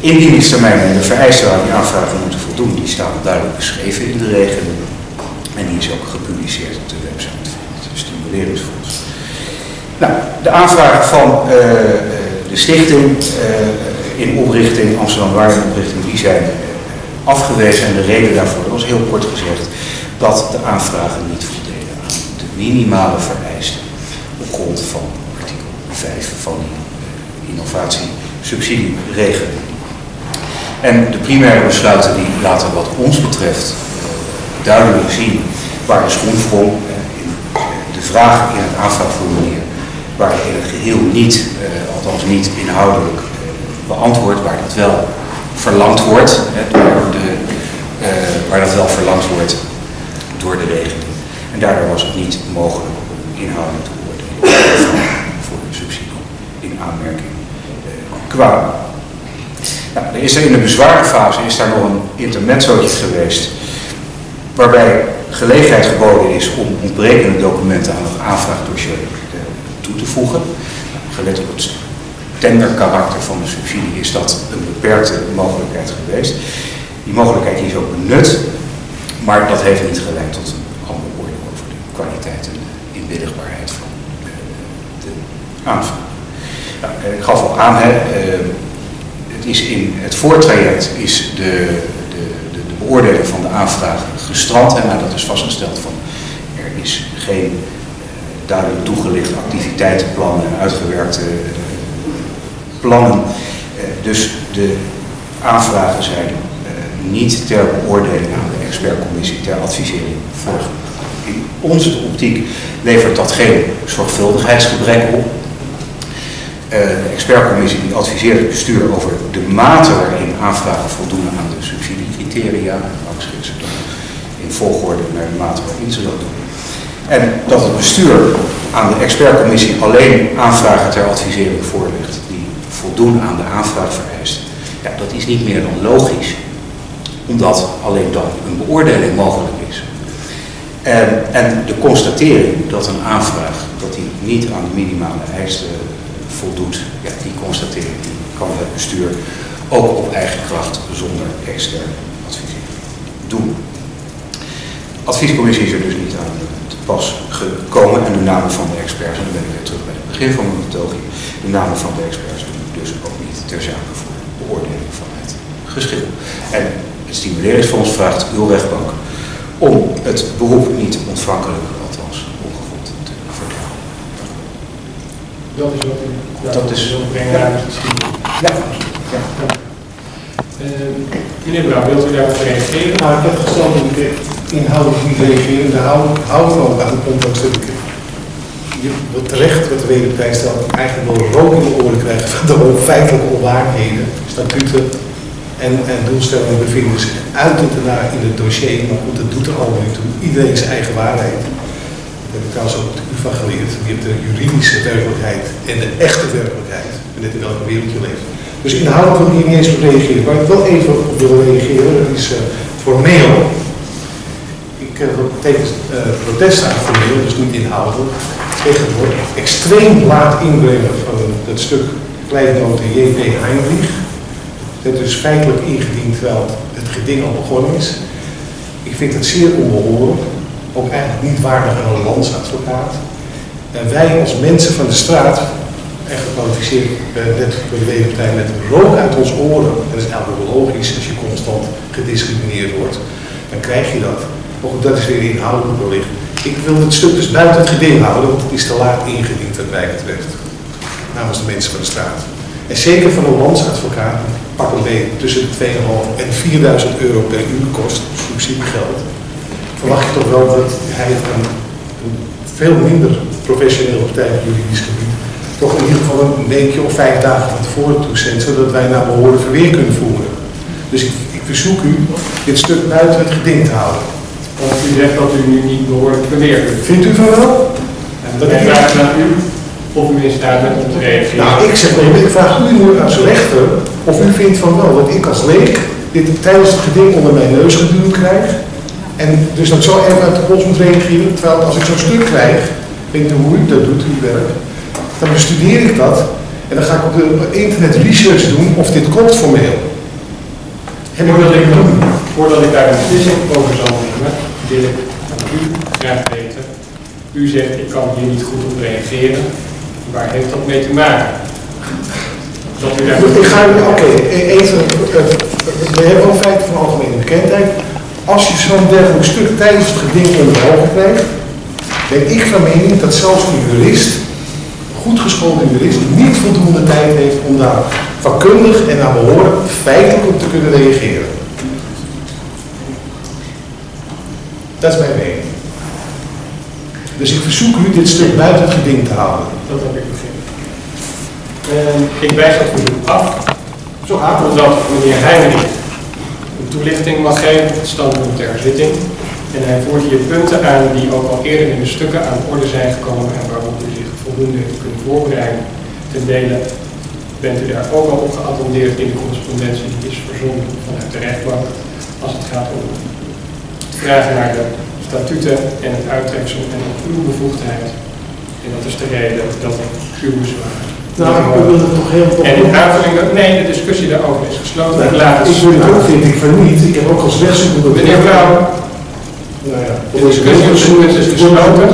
Indieningstermijnen en de vereisten waar die aanvragen moeten voldoen, die staan duidelijk beschreven in de regeling. En die is ook gepubliceerd op de website van het Stimuleringsfonds. Nou, de aanvragen van eh, eh, de stichting eh, in oprichting, Amsterdam Waarde oprichting, die zijn eh, afgewezen. En de reden daarvoor, was heel kort gezegd, dat de aanvragen niet voldeden aan de minimale vereisten op grond van artikel 5 van die eh, innovatiesubsidieregeling. En de primaire besluiten die laten wat ons betreft eh, duidelijk zien waar de schoen in de vragen in het aanvraagformulier waren in het geheel niet, althans niet inhoudelijk, beantwoord, waar dat wel verlangd wordt, hè, door de, eh, waar dat wel verlangd wordt door de regeling. En daardoor was het niet mogelijk om inhoudelijk te beoordelen voor de subsidie in aanmerking eh, kwamen. Is er in de bezwarenfase is daar nog een intermezzootje geweest waarbij gelegenheid geboden is om ontbrekende documenten aan het aanvraagdossier eh, toe te voegen. Gelet op het tenderkarakter van de subsidie is dat een beperkte mogelijkheid geweest. Die mogelijkheid is ook benut, maar dat heeft niet geleid tot een andere oordeel over de kwaliteit en de inwilligbaarheid van de aanvraag. Nou, eh, ik gaf al aan, hè, eh, het is in het voortraject is de, de, de, de beoordeling van de aanvraag gestrand en dat is vastgesteld van er is geen eh, duidelijk toegelicht activiteitenplan en uitgewerkte plannen. Eh, dus de aanvragen zijn eh, niet ter beoordeling aan de expertcommissie ter advisering voorgelegd. In onze optiek levert dat geen zorgvuldigheidsgebrek op. Eh, de expertcommissie die adviseert het bestuur over de mate waarin aanvragen voldoen aan de subsidiecriteria. En rangschikt ze dan in volgorde naar de mate waarin ze dat doen. En dat het bestuur aan de expertcommissie alleen aanvragen ter advisering voorlegt voldoen aan de aanvraagvereisten. Ja, dat is niet meer dan logisch, omdat alleen dan een beoordeling mogelijk is. En, en de constatering dat een aanvraag dat die niet aan de minimale eisen voldoet, ja, die constatering kan het bestuur ook op eigen kracht zonder extern advisering doen. Adviescommissie is er dus niet aan te pas gekomen en de namen van de experts, en dan ben ik weer terug bij het begin van mijn betoging, de namen van de experts dus ook niet ter zake voor beoordeling van het geschil. En het stimuleringsfonds vraagt uw rechtbank om het beroep niet ontvankelijk, althans ongegrond, te vertellen. Dat is wat u Dat is- wil brengen. Ja. ja. Eh, meneer Brouw, wilt u daarop reageren? Nou, ik heb gesteld dat ik inhoudelijk niet reageren. Daar hou hou ik ook aan. Komt ook dat ik je wat terecht wat de wederpartij stelt, eigenlijk wel rook in de oren krijgen van de feitelijke onwaarheden, statuten en, en doelstellingen bevinden zich uiterst daarna in het dossier. Maar goed, dat doet er allemaal niet toe. Iedereen zijn eigen waarheid. Dat heb ik trouwens ook op de UvA geleerd. Je hebt de juridische werkelijkheid en de echte werkelijkheid. Net in welke wereld je leeft. Dus inhoudelijk wil ik hier niet eens op reageren. Waar ik wel even op wil reageren, dat is eh, formeel. Ik uh, teken uh, protest aan formeel, dus niet inhoudelijk. Extreem laat inbrengen van het stuk kleinoten J.P. Heinrich. Dat is feitelijk ingediend terwijl het geding al begonnen is. Ik vind het zeer onbehoorlijk, ook eigenlijk niet waardig aan een landsadvocaat. En wij als mensen van de straat, en gekwalificeerd eh, net door de met rook uit ons oren, dat is eigenlijk logisch als je constant gediscrimineerd wordt, dan krijg je dat. Goed, dat is weer inhoudelijk wellicht. Ik wil het stuk dus buiten het geding houden, want het is te laat ingediend wat mij betreft. Namens de mensen van de straat. En zeker van een landsadvocaat, pak een beetje tussen de 2,5 en 4000 euro per uur kost, subsidiegeld. Verwacht je toch wel dat hij het een veel minder professioneel partij op juridisch gebied toch in ieder geval een weekje of vijf dagen van tevoren toezendt, zodat wij naar behoren verweer kunnen voeren. Dus ik, ik verzoek u dit stuk buiten het geding te houden. Want u zegt dat u nu niet behoorlijk verweerd kunt. Vindt u van wel? Dat ik vraag naar u of u in staat bent om te reageren. Nou, ik zeg nee, ik vraag u nu als rechter of u vindt van wel dat ik als leek dit tijdens het geding onder mijn neus geduwd krijg. En dus dat zo erg uit de pols moet reageren. Terwijl als ik zo'n stuk krijg, weet u hoe u dat doet, uw werk, dan bestudeer ik dat. En dan ga ik op, de, op internet research doen of dit klopt formeel. En ik ik. Voordat ik daar een beslissing over zal nemen, wil ik u graag weten. U zegt, ik kan hier niet goed op reageren. Waar heeft dat mee te maken? Oké, e- even, eh, we hebben ook feiten van algemene bekendheid. Als je zo'n dergelijk stuk tijdens het geding onder ogen krijgt, ben ik van mening dat zelfs een jurist, goed geschoolde jurist, niet voldoende tijd heeft om daar vakkundig en naar behoren feitelijk op te kunnen reageren. Dat is mijn mening. Dus ik verzoek u dit stuk buiten het geding te houden. Dat heb ik begrepen. En ik wijs dat u af. Zo gaat het. Omdat meneer Heimerich een toelichting mag geven op het standpunt ter zitting. En hij voert hier punten aan die ook al eerder in de stukken aan de orde zijn gekomen en waarop u zich voldoende heeft kunnen voorbereiden. Ten dele bent u daar ook al op geattendeerd in de correspondentie die is verzonden vanuit de rechtbank. Als het gaat om vragen naar de statuten en het uittreksel en uw bevoegdheid. En dat is de reden dat ik uw bezwaar. Nou, ik wil het toch heel En in aanvulling, nee, de discussie daarover is gesloten. Laat het ik wil het ook, vind ik van niet. Ik heb ook als rechtszoekende... Meneer Blauw, Nou ja, de discussie is gesloten.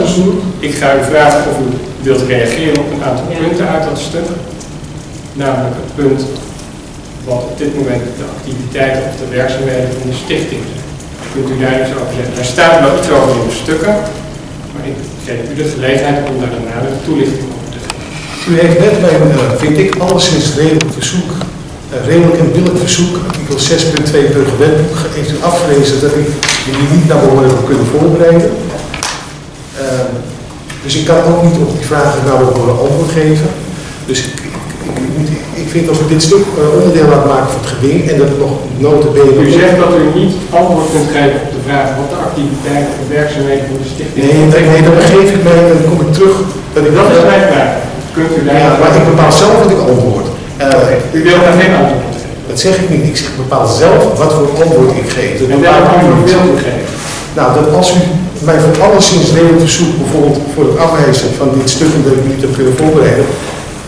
Ik ga u vragen of u wilt reageren op een aantal punten uit dat stuk. Namelijk het punt wat op dit moment de activiteiten of de werkzaamheden van de stichting zijn. Kunt u daar iets over zeggen? Daar staat wel iets over in de stukken, maar ik geef u de gelegenheid om daar daarna de toelichting over te geven. U heeft net mijn, eh, vind ik, alleszins redelijk verzoek, eh, redelijk en billig verzoek, artikel 6.2 burgerwetboek, heeft u afgewezen dat ik jullie niet naar behoren heb kunnen voorbereiden. Ehm, dus ik kan ook niet op die vragen naar behoren antwoord geven. Dus ik, ik, ik, ik vind als we dit stuk eh, onderdeel laten maken van het geding en dat het nog notabene... U zegt dat u niet antwoord kunt geven op de vraag wat de activiteiten of werkzaamheden van de stichting Nee, nee, nee, dan begeef ik mij en dan kom ik terug. Dat, ik, Dat is mijn vraag. Kunt u daar... Ja, maar ik bepaal zelf wat ik antwoord. Eh, U wilt daar geen antwoord op geven. Dat zeg ik niet. Ik zeg, bepaal zelf wat voor antwoord ik geef. Dat En welk antwoord wilt u geven? Nou, dat als u mij voor alleszins redelijk verzoekt, bijvoorbeeld voor het afwijzen van dit stuk dat ik niet heb kunnen voorbereiden,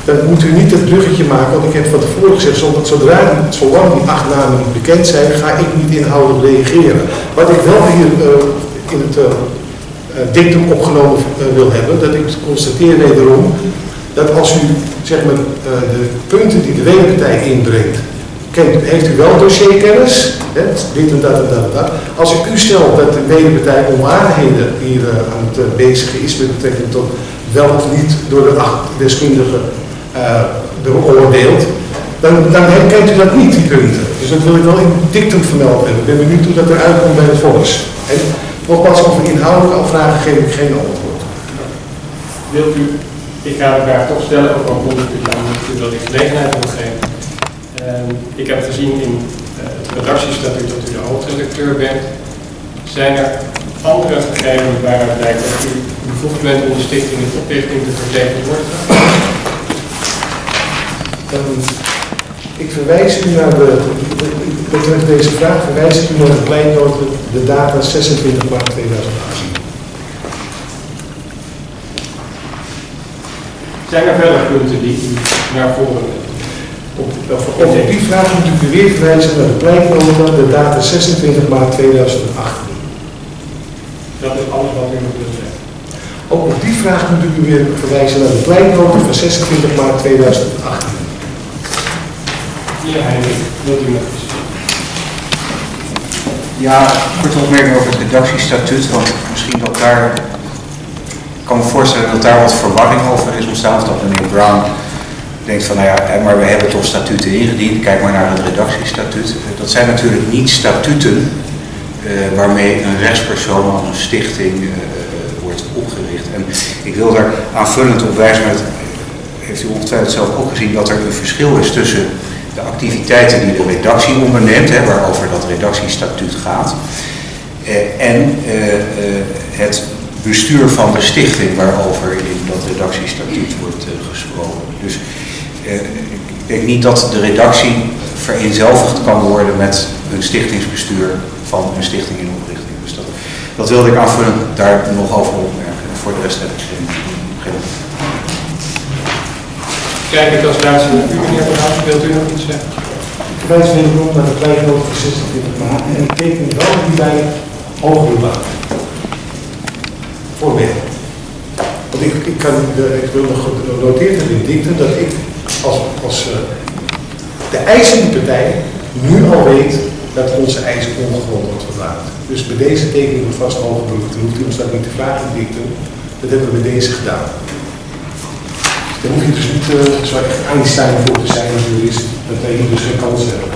dan moet u niet het bruggetje maken, want ik heb van tevoren gezegd, zodra, zolang die acht namen niet bekend zijn, ga ik niet inhoudelijk reageren. Wat ik wel hier eh, in het dictum opgenomen wil hebben, dat ik constateer wederom, dat als u zeg maar, de punten die de wederpartij inbrengt, kent, heeft u wel dossierkennis, hè, dit en dat en dat en dat. Als ik u stel dat de wederpartij onwaarheden hier aan het uh, bezigen is met betrekking tot wel of niet door de acht deskundigen eh, beoordeeld, dan, dan herkent u dat niet, die punten. Dus dat wil ik wel in het dictum vermeld hebben. Ik ben benieuwd hoe dat eruit komt bij de volks. En nogmaals, over inhoudelijke afvragen geef ik geen antwoord. Wilt u, ik ga de vraag toch stellen, ook al ik u dan dat u wel die gelegenheid wil geven. Ehm, ik heb gezien in eh, het redactiestatuut dat u de hoofdredacteur bent. Zijn er andere gegevens waaruit blijkt dat u bevoegd bent om de stichting in oprichting te vertegenwoordigen? Ehm, ik verwijs u naar de, betreft deze vraag, verwijs ik u naar de kleinnoten, de data 26 maart 2018. Zijn er verder punten die u naar voren? Op, op, op die vraag moet ik u weer verwijzen naar de kleinnoten, de data 26 maart 2018. Dat is alles wat u wilt zeggen. Ook op die vraag moet ik u weer verwijzen naar de kleinnoten van 26 maart 2018. Ja, korte opmerking over het redactiestatuut, want misschien dat daar, ik kan me voorstellen dat daar wat verwarring over is ontstaan, dat meneer Brown denkt van, nou ja, maar we hebben toch statuten ingediend, kijk maar naar het redactiestatuut. Eh, Dat zijn natuurlijk niet statuten eh, waarmee een rechtspersoon of een stichting eh, wordt opgericht. En ik wil daar aanvullend op wijzen, dat heeft u ongetwijfeld zelf ook gezien, dat er een verschil is tussen de activiteiten die de redactie onderneemt, hè, waarover dat redactiestatuut gaat, eh, en eh, eh, het bestuur van de stichting waarover in dat redactiestatuut wordt eh, gesproken. Dus eh, ik denk niet dat de redactie vereenzelvigd kan worden met een stichtingsbestuur van een stichting in oprichting. Dus dat, wilde ik aanvullend daar nog over opmerken. Voor de rest heb ik geen, geen Kijk ik als laatste naar u, meneer Van Hals, wilt u nog iets zeggen? Ik verwijs wederom naar de kleinnoten van 26 maart en ik teken wel hierbij hogere baan. Voorbeeld. Want ik, ik kan ik wil nog genoteerd hebben in dictum dat ik als, als eh, de eisende partij nu al weet dat onze eis ongegrond wordt verklaard. Dus bij deze tekening wordt vast hooggebeurd. Dan hoeft ons dat niet te vragen dictum. Dat hebben we bij deze gedaan. Daar hoef je dus niet uh, zo echt Einstein voor te zijn als jurist, dat wij hier dus geen kans hebben.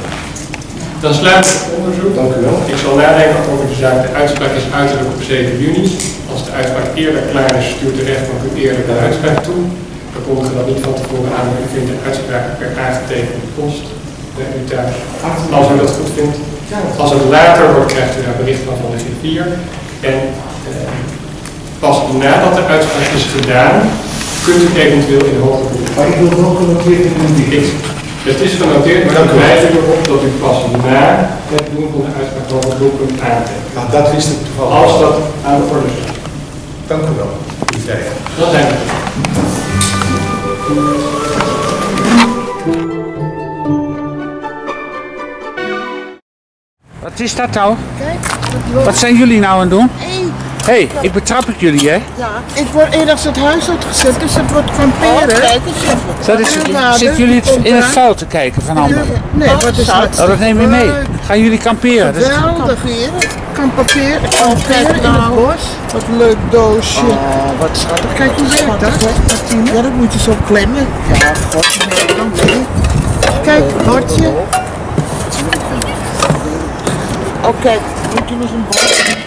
Dan sluit het onderzoek. Dank u wel. Ik zal nadenken over de zaak. De uitspraak is uiterlijk op 7 juni. Als de uitspraak eerder klaar is, stuurt de rechtbank u eerder de uitspraak toe. We kondigen dat niet van tevoren aan, maar u vindt de uitspraak per aangetekende post bij u thuis. Als u dat goed vindt. Als het later wordt, krijgt u daar bericht van van de griffier. En eh, pas nadat de uitspraak is gedaan, kunt u eventueel in hoger. Maar ik wil het ook genoteerd in uw dictum. Het is genoteerd, maar dan wijs ik erop dat u pas na het doen van de uitspraak hoger beroep kunt aantekenen. Nou, dat wist ik toevallig. Als dat aan de orde is. Dank u wel die. Dan zijn we. Wat is dat nou? Kijk, Wat zijn jullie nou aan het doen? Hey, ik betrap ik jullie, hè? ja, ik word eerder het huis uitgezet, dus het wordt kamperen. Oh, kijk eens even. Dat is, zitten jullie in het fout te kijken van anderen? Nee, wat is dat? Oh, dat neem je mee. Gaan jullie kamperen? Dat is- Geweldig. Kamperen, kamperen in het bos. Wat een leuk doosje. Oh, wat schattig. Kijk hoe werkt dat? Ja, dat moet je zo klemmen. Ja, god. Kijk, bordje. Oh, kijk, moet je nog een bordje?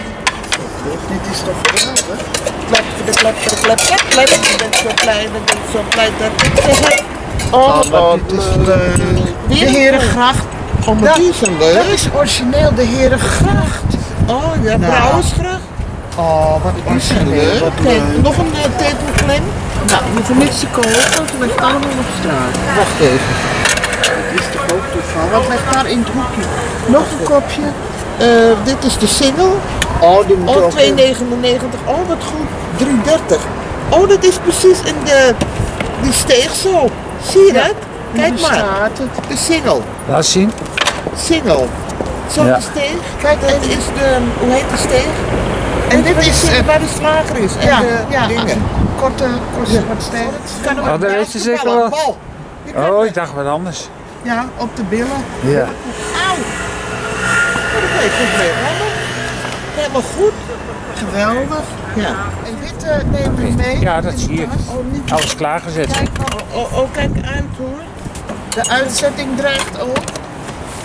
Dit is toch geweldig? Klep, de klep, de klep, klep, klep. Ik ben zo blij, ik ben zo blij dat ik ze heb. Oh, wat dit is leuk. De Herengracht. Oh, maar die is een leuk. Dat is origineel de Herengracht. Oh, ja, Brouwersgracht. Oh, wat origineel. Kijk, nog een uh, tepelklem. Nou, je niks te kopen, want het ligt allemaal op straat. Wacht even. Dat is toch ook toeval. Wat ligt daar in het hoekje? Nog een kopje. Eh, dit is de single. Oh, die moet oh 2,99. Oh, wat goed. 3,30. Oh, dat is precies in de... Die steeg zo. Zie je dat? Kijk maar. De single. Laat zien. Single. Zo'n Ja. steeg. Kijk, dit is de... Hoe heet de steeg? En dit is waar de slager is. En Ja, de ja, dingen. Korte, korte wat steeg. Kan Oh, dat weet je zeker wel. Oh, ik dacht wat anders. Ja, op de billen. Ja. Weet ik weer. Helemaal goed. Geweldig. Ja. En dit uh, nemen we mee. Ja, dat zie ik. Oh, niet Alles klaargezet. Kijk, oh, oh, oh, kijk aan hoor. De uitzetting dreigt ook.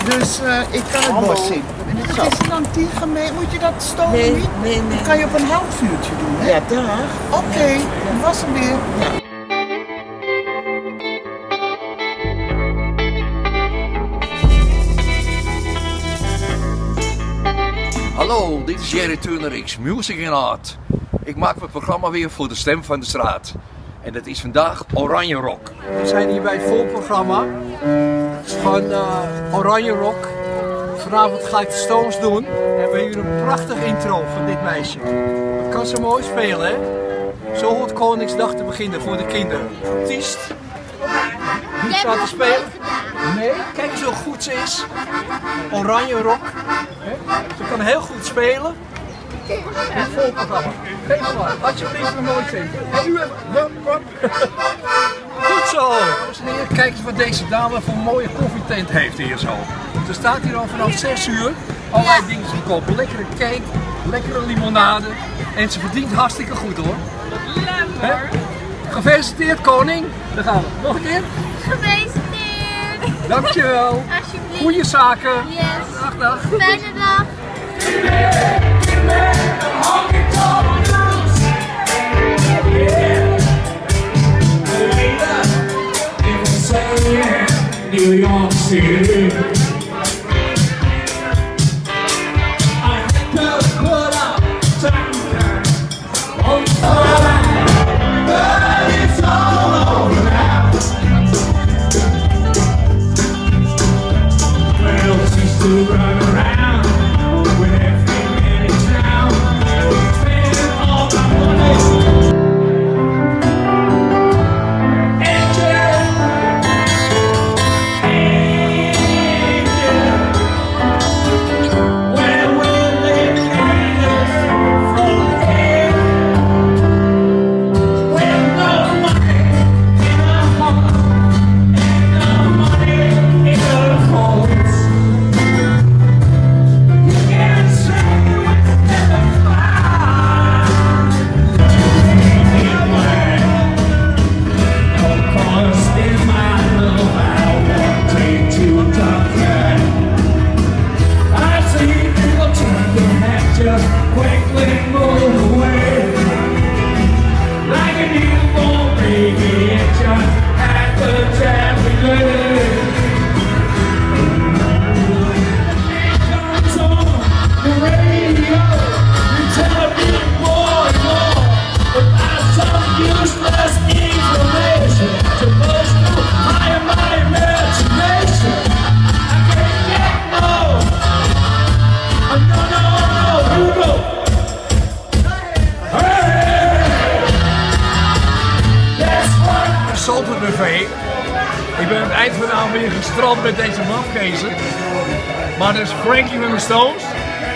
Dus eh, ik kan het wel zien. Het is een antieke mee. Moet je dat stomen Nee, niet? nee, nee. Dat kan je op een houtvuurtje doen, hè? Ja, daar. Oké, dat was hem weer. Ja. Hallo, dit is Jerry Turner X, Music and Art. Ik maak mijn programma weer voor de Stem van de Straat. En dat is vandaag Oranje Rock. We zijn hier bij het volprogramma van eh, Oranje Rock. Vanavond ga ik de Stones doen. En we hebben hier een prachtig intro van dit meisje. Dat kan ze mooi spelen, hè? Zo hoort Koningsdag te beginnen voor de kinderen. Tiest. Die staat te spelen. Nee, kijk eens hoe goed ze is. Oranje Rock. hè? Ze kan heel goed spelen. Het volprogramma. Geef maar, alsjeblieft nog nooit zien. En u hebt... Hop, hop. Goed zo! Dames en heren, kijk eens wat deze dame voor een mooie koffietent heeft hier zo. Er staat hier al vanaf 6 uur allerlei dingen te kopen. Lekkere cake, lekkere limonade. En ze verdient hartstikke goed hoor. Hè? Gefeliciteerd koning. Daar gaan we. Nog een keer. Gefeliciteerd! Dankjewel. Alsjeblieft. Goeie zaken. Yes. Dag, dag. Fijne dag. New York City.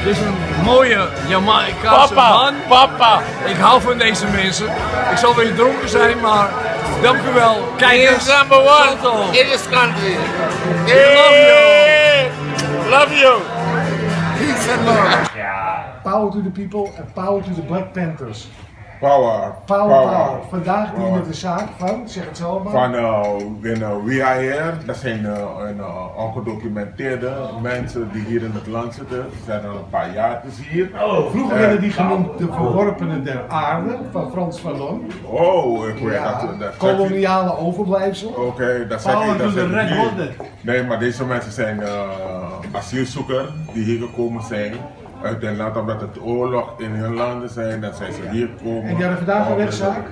Dit is een mooie Jamaicaanse Papa, man. Papa. Ik hou van deze mensen. Ik zal weer dronken zijn, maar dank u wel. Kijkers. Is number one in this country. Hey, Love you. Peace and love. Power to the people en power to the Black Panthers. Power. Power, power. Vandaag dienen de zaak van, zeg het zelf maar. Van uh, in, uh, We Are Here, dat zijn uh, een, uh, ongedocumenteerde mensen die hier in het land zitten. Ze zijn al een paar jaar hier. Oh, vroeger En- werden die genoemd de verworpenen der aarde van Frans Fanon. Oh, ik weet Ja, dat. dat koloniale overblijfsel. Oké, dat Power niet. hornet. Nee, maar deze mensen zijn uh, asielzoekers die hier gekomen zijn. Uit land, omdat het oorlog in hun landen zijn, dan zijn ze hier gekomen. En die hadden vandaag een rechtszaak.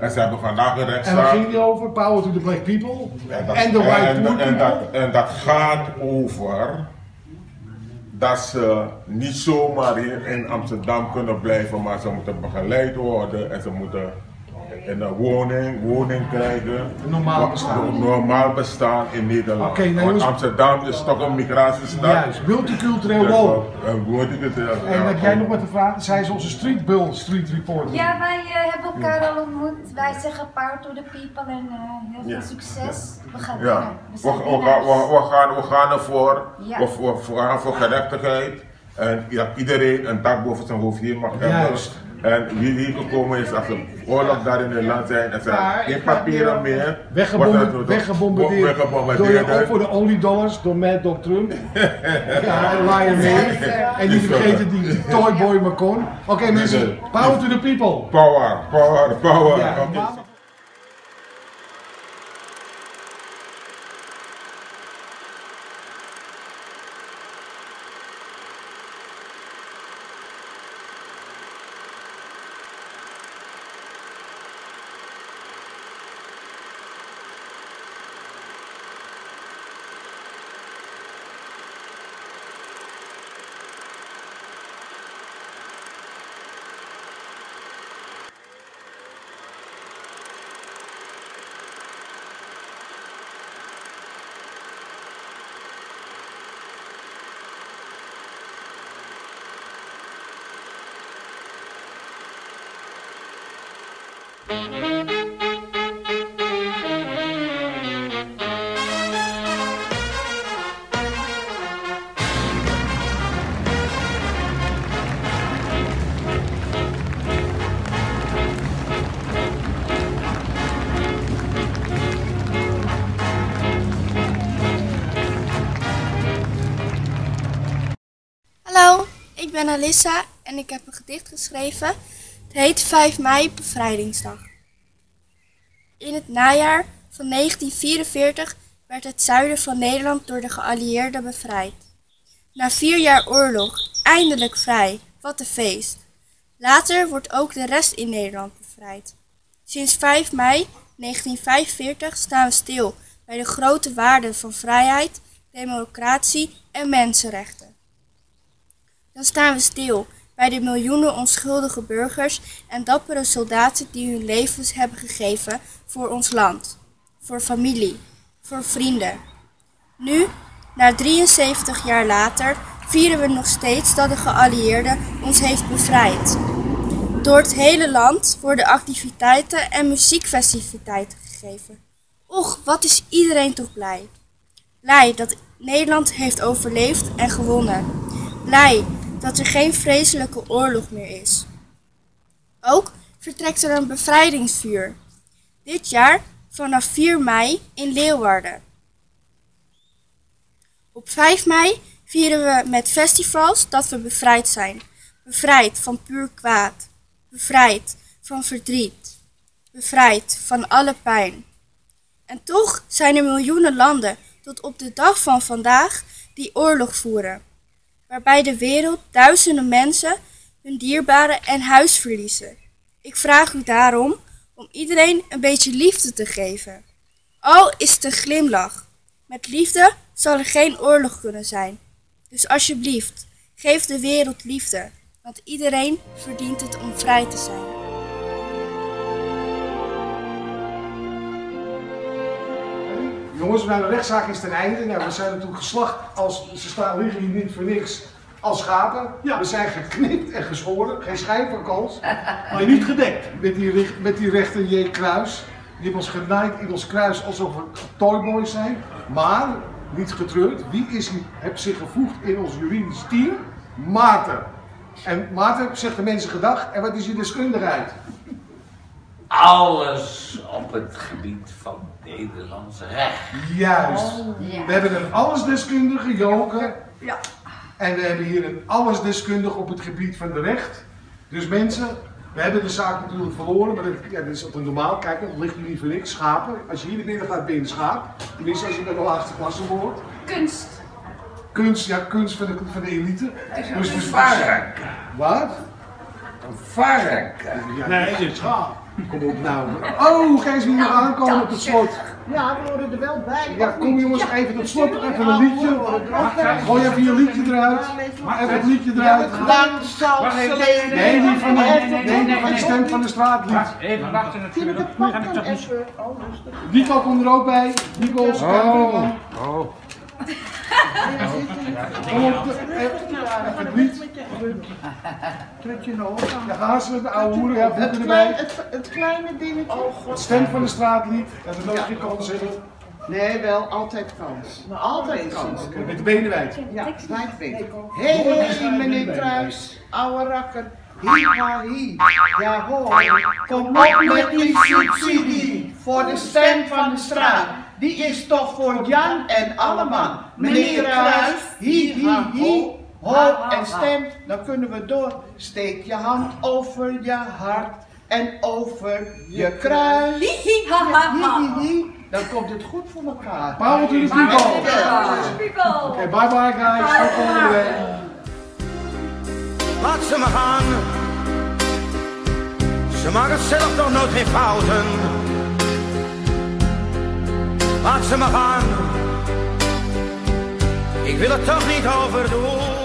En ze hebben vandaag een En waar rechtszaak. ging die over? Power to the black people. En dat, de white en, poor en, dat, people. en dat gaat over dat ze niet zomaar hier in Amsterdam kunnen blijven, maar ze moeten begeleid worden en ze moeten in een woning, woning krijgen. Een normaal bestaan. Een normaal bestaan in Nederland. Oké, nou Want Amsterdam is toch een migratiestad. Juist, multicultureel Dus, wonen. Een multicultureel En ja, heb jij nog wat te vragen? Zij is onze street bull, street reporter. Ja, wij eh, hebben elkaar al ontmoet. Wij zeggen power to the people en eh, heel veel Ja. succes. We gaan Ja, winnen. We we, gaan, we, we gaan, we gaan ervoor. Ja. We, we, we gaan voor gerechtigheid. En dat iedereen een dak boven zijn hoofd hier mag hebben. Juist. En wie hier gekomen is, als er oorlog daar in het land zijn en hebben geen papieren meer. Weggebombardeerd, weggebombardeerd, weggebombardeerd. door voor de oliedollars door Mad Dog Trump. (laughs) ja, je mee. En niet vergeten die, die Toyboy Macon. Oké mensen, power to the people. Power, power, power. Ja. En ik heb een gedicht geschreven. Het heet 5 mei Bevrijdingsdag. In het najaar van 1944 werd het zuiden van Nederland door de geallieerden bevrijd. Na vier jaar oorlog, eindelijk vrij, wat een feest. Later wordt ook de rest in Nederland bevrijd. Sinds 5 mei 1945 staan we stil bij de grote waarden van vrijheid, democratie en mensenrechten. Dan staan we stil bij de miljoenen onschuldige burgers en dappere soldaten die hun levens hebben gegeven voor ons land, voor familie, voor vrienden. Nu, na 73 jaar later, vieren we nog steeds dat de geallieerde ons heeft bevrijd. Door het hele land worden activiteiten en muziekfestiviteiten gegeven. Och, wat is iedereen toch blij. Blij dat Nederland heeft overleefd en gewonnen. Blij dat er geen vreselijke oorlog meer is. Ook vertrekt er een bevrijdingsvuur. Dit jaar vanaf 4 mei in Leeuwarden. Op 5 mei vieren we met festivals dat we bevrijd zijn. Bevrijd van puur kwaad. Bevrijd van verdriet. Bevrijd van alle pijn. En toch zijn er miljoenen landen tot op de dag van vandaag die oorlog voeren. Waarbij de wereld duizenden mensen hun dierbaren en huis verliezen. Ik vraag u daarom om iedereen een beetje liefde te geven. Al is het een glimlach. Met liefde zal er geen oorlog kunnen zijn. Dus alsjeblieft, geef de wereld liefde, want iedereen verdient het om vrij te zijn. Jongens, nou, de rechtszaak is ten einde. Nou, we zijn natuurlijk geslacht als, ze staan, liggen hier niet voor niks, als schapen. We zijn geknipt en geschoren, geen schijn van kans. Maar niet gedekt. Met die, richt- met die rechter J. Kruis. Die heeft ons genaaid in ons kruis alsof we toyboys zijn. Maar, niet getreurd, wie is, hier- heeft zich gevoegd in ons juridisch team? Maarten. En Maarten zegt de mensen gedag. En wat is je deskundigheid? Alles op het gebied van Nederlands recht. Juist. We hebben een allesdeskundige, Joke. Ja. En we hebben hier een allesdeskundige op het gebied van de recht. Dus mensen, we hebben de zaak natuurlijk verloren, maar dat, ja, dat is altijd normaal. Kijk, dat ligt hier niet voor niks. Schapen. Als je hier naar binnen gaat, ben je een schaap. Tenminste, als je bij de laagste klasse hoort. Kunst. Kunst, ja, kunst van de, van de elite. is Dus een varken. Wat? Een varken. Ja, nee, het is schaap. Kom op nou. Oh, kijk eens wie nog aankomen op het slot. Ja, we horen er wel bij. Ja, kom jongens, even tot slot even een liedje. Gooi even je liedje eruit. Even het liedje eruit. Lang zal ze. Nee, die van de, nee, van de stem van de straat lied. Even wachten natuurlijk. Niet... Oh, rustig. Nico komt er ook bij. Nico, cameraman. Oh. Kom op, de- even even het lied. Trek je nog aan. Ja, gaan ze met de oude hoeren, ja, Het, het, het kleine dingetje. God. Stem van de straatlied. Dat we nooit geen kans hebben. Nee, wel altijd kans. Altijd kans. Met de benen wijd. Ja, wijd. Hé, hey, meneer Kruis, ouwe rakker. Ja, hoor. Kom op met die subsidie voor de stem van de straat. Die is toch voor Jan en alleman. Meneer Kruis, hi, hi, hi. Ho en stem, dan kunnen we door. Steek je hand over je hart en over je kruis. Hi, hi, ha, ha, hi, hi. Dan komt het goed voor elkaar. Power to the people. Oké, bye bye guys. Tot volgende week. Laat ze maar gaan. Ze maken zelf toch nooit geen fouten. Laat ze maar gaan. Ik wil het toch niet overdoen.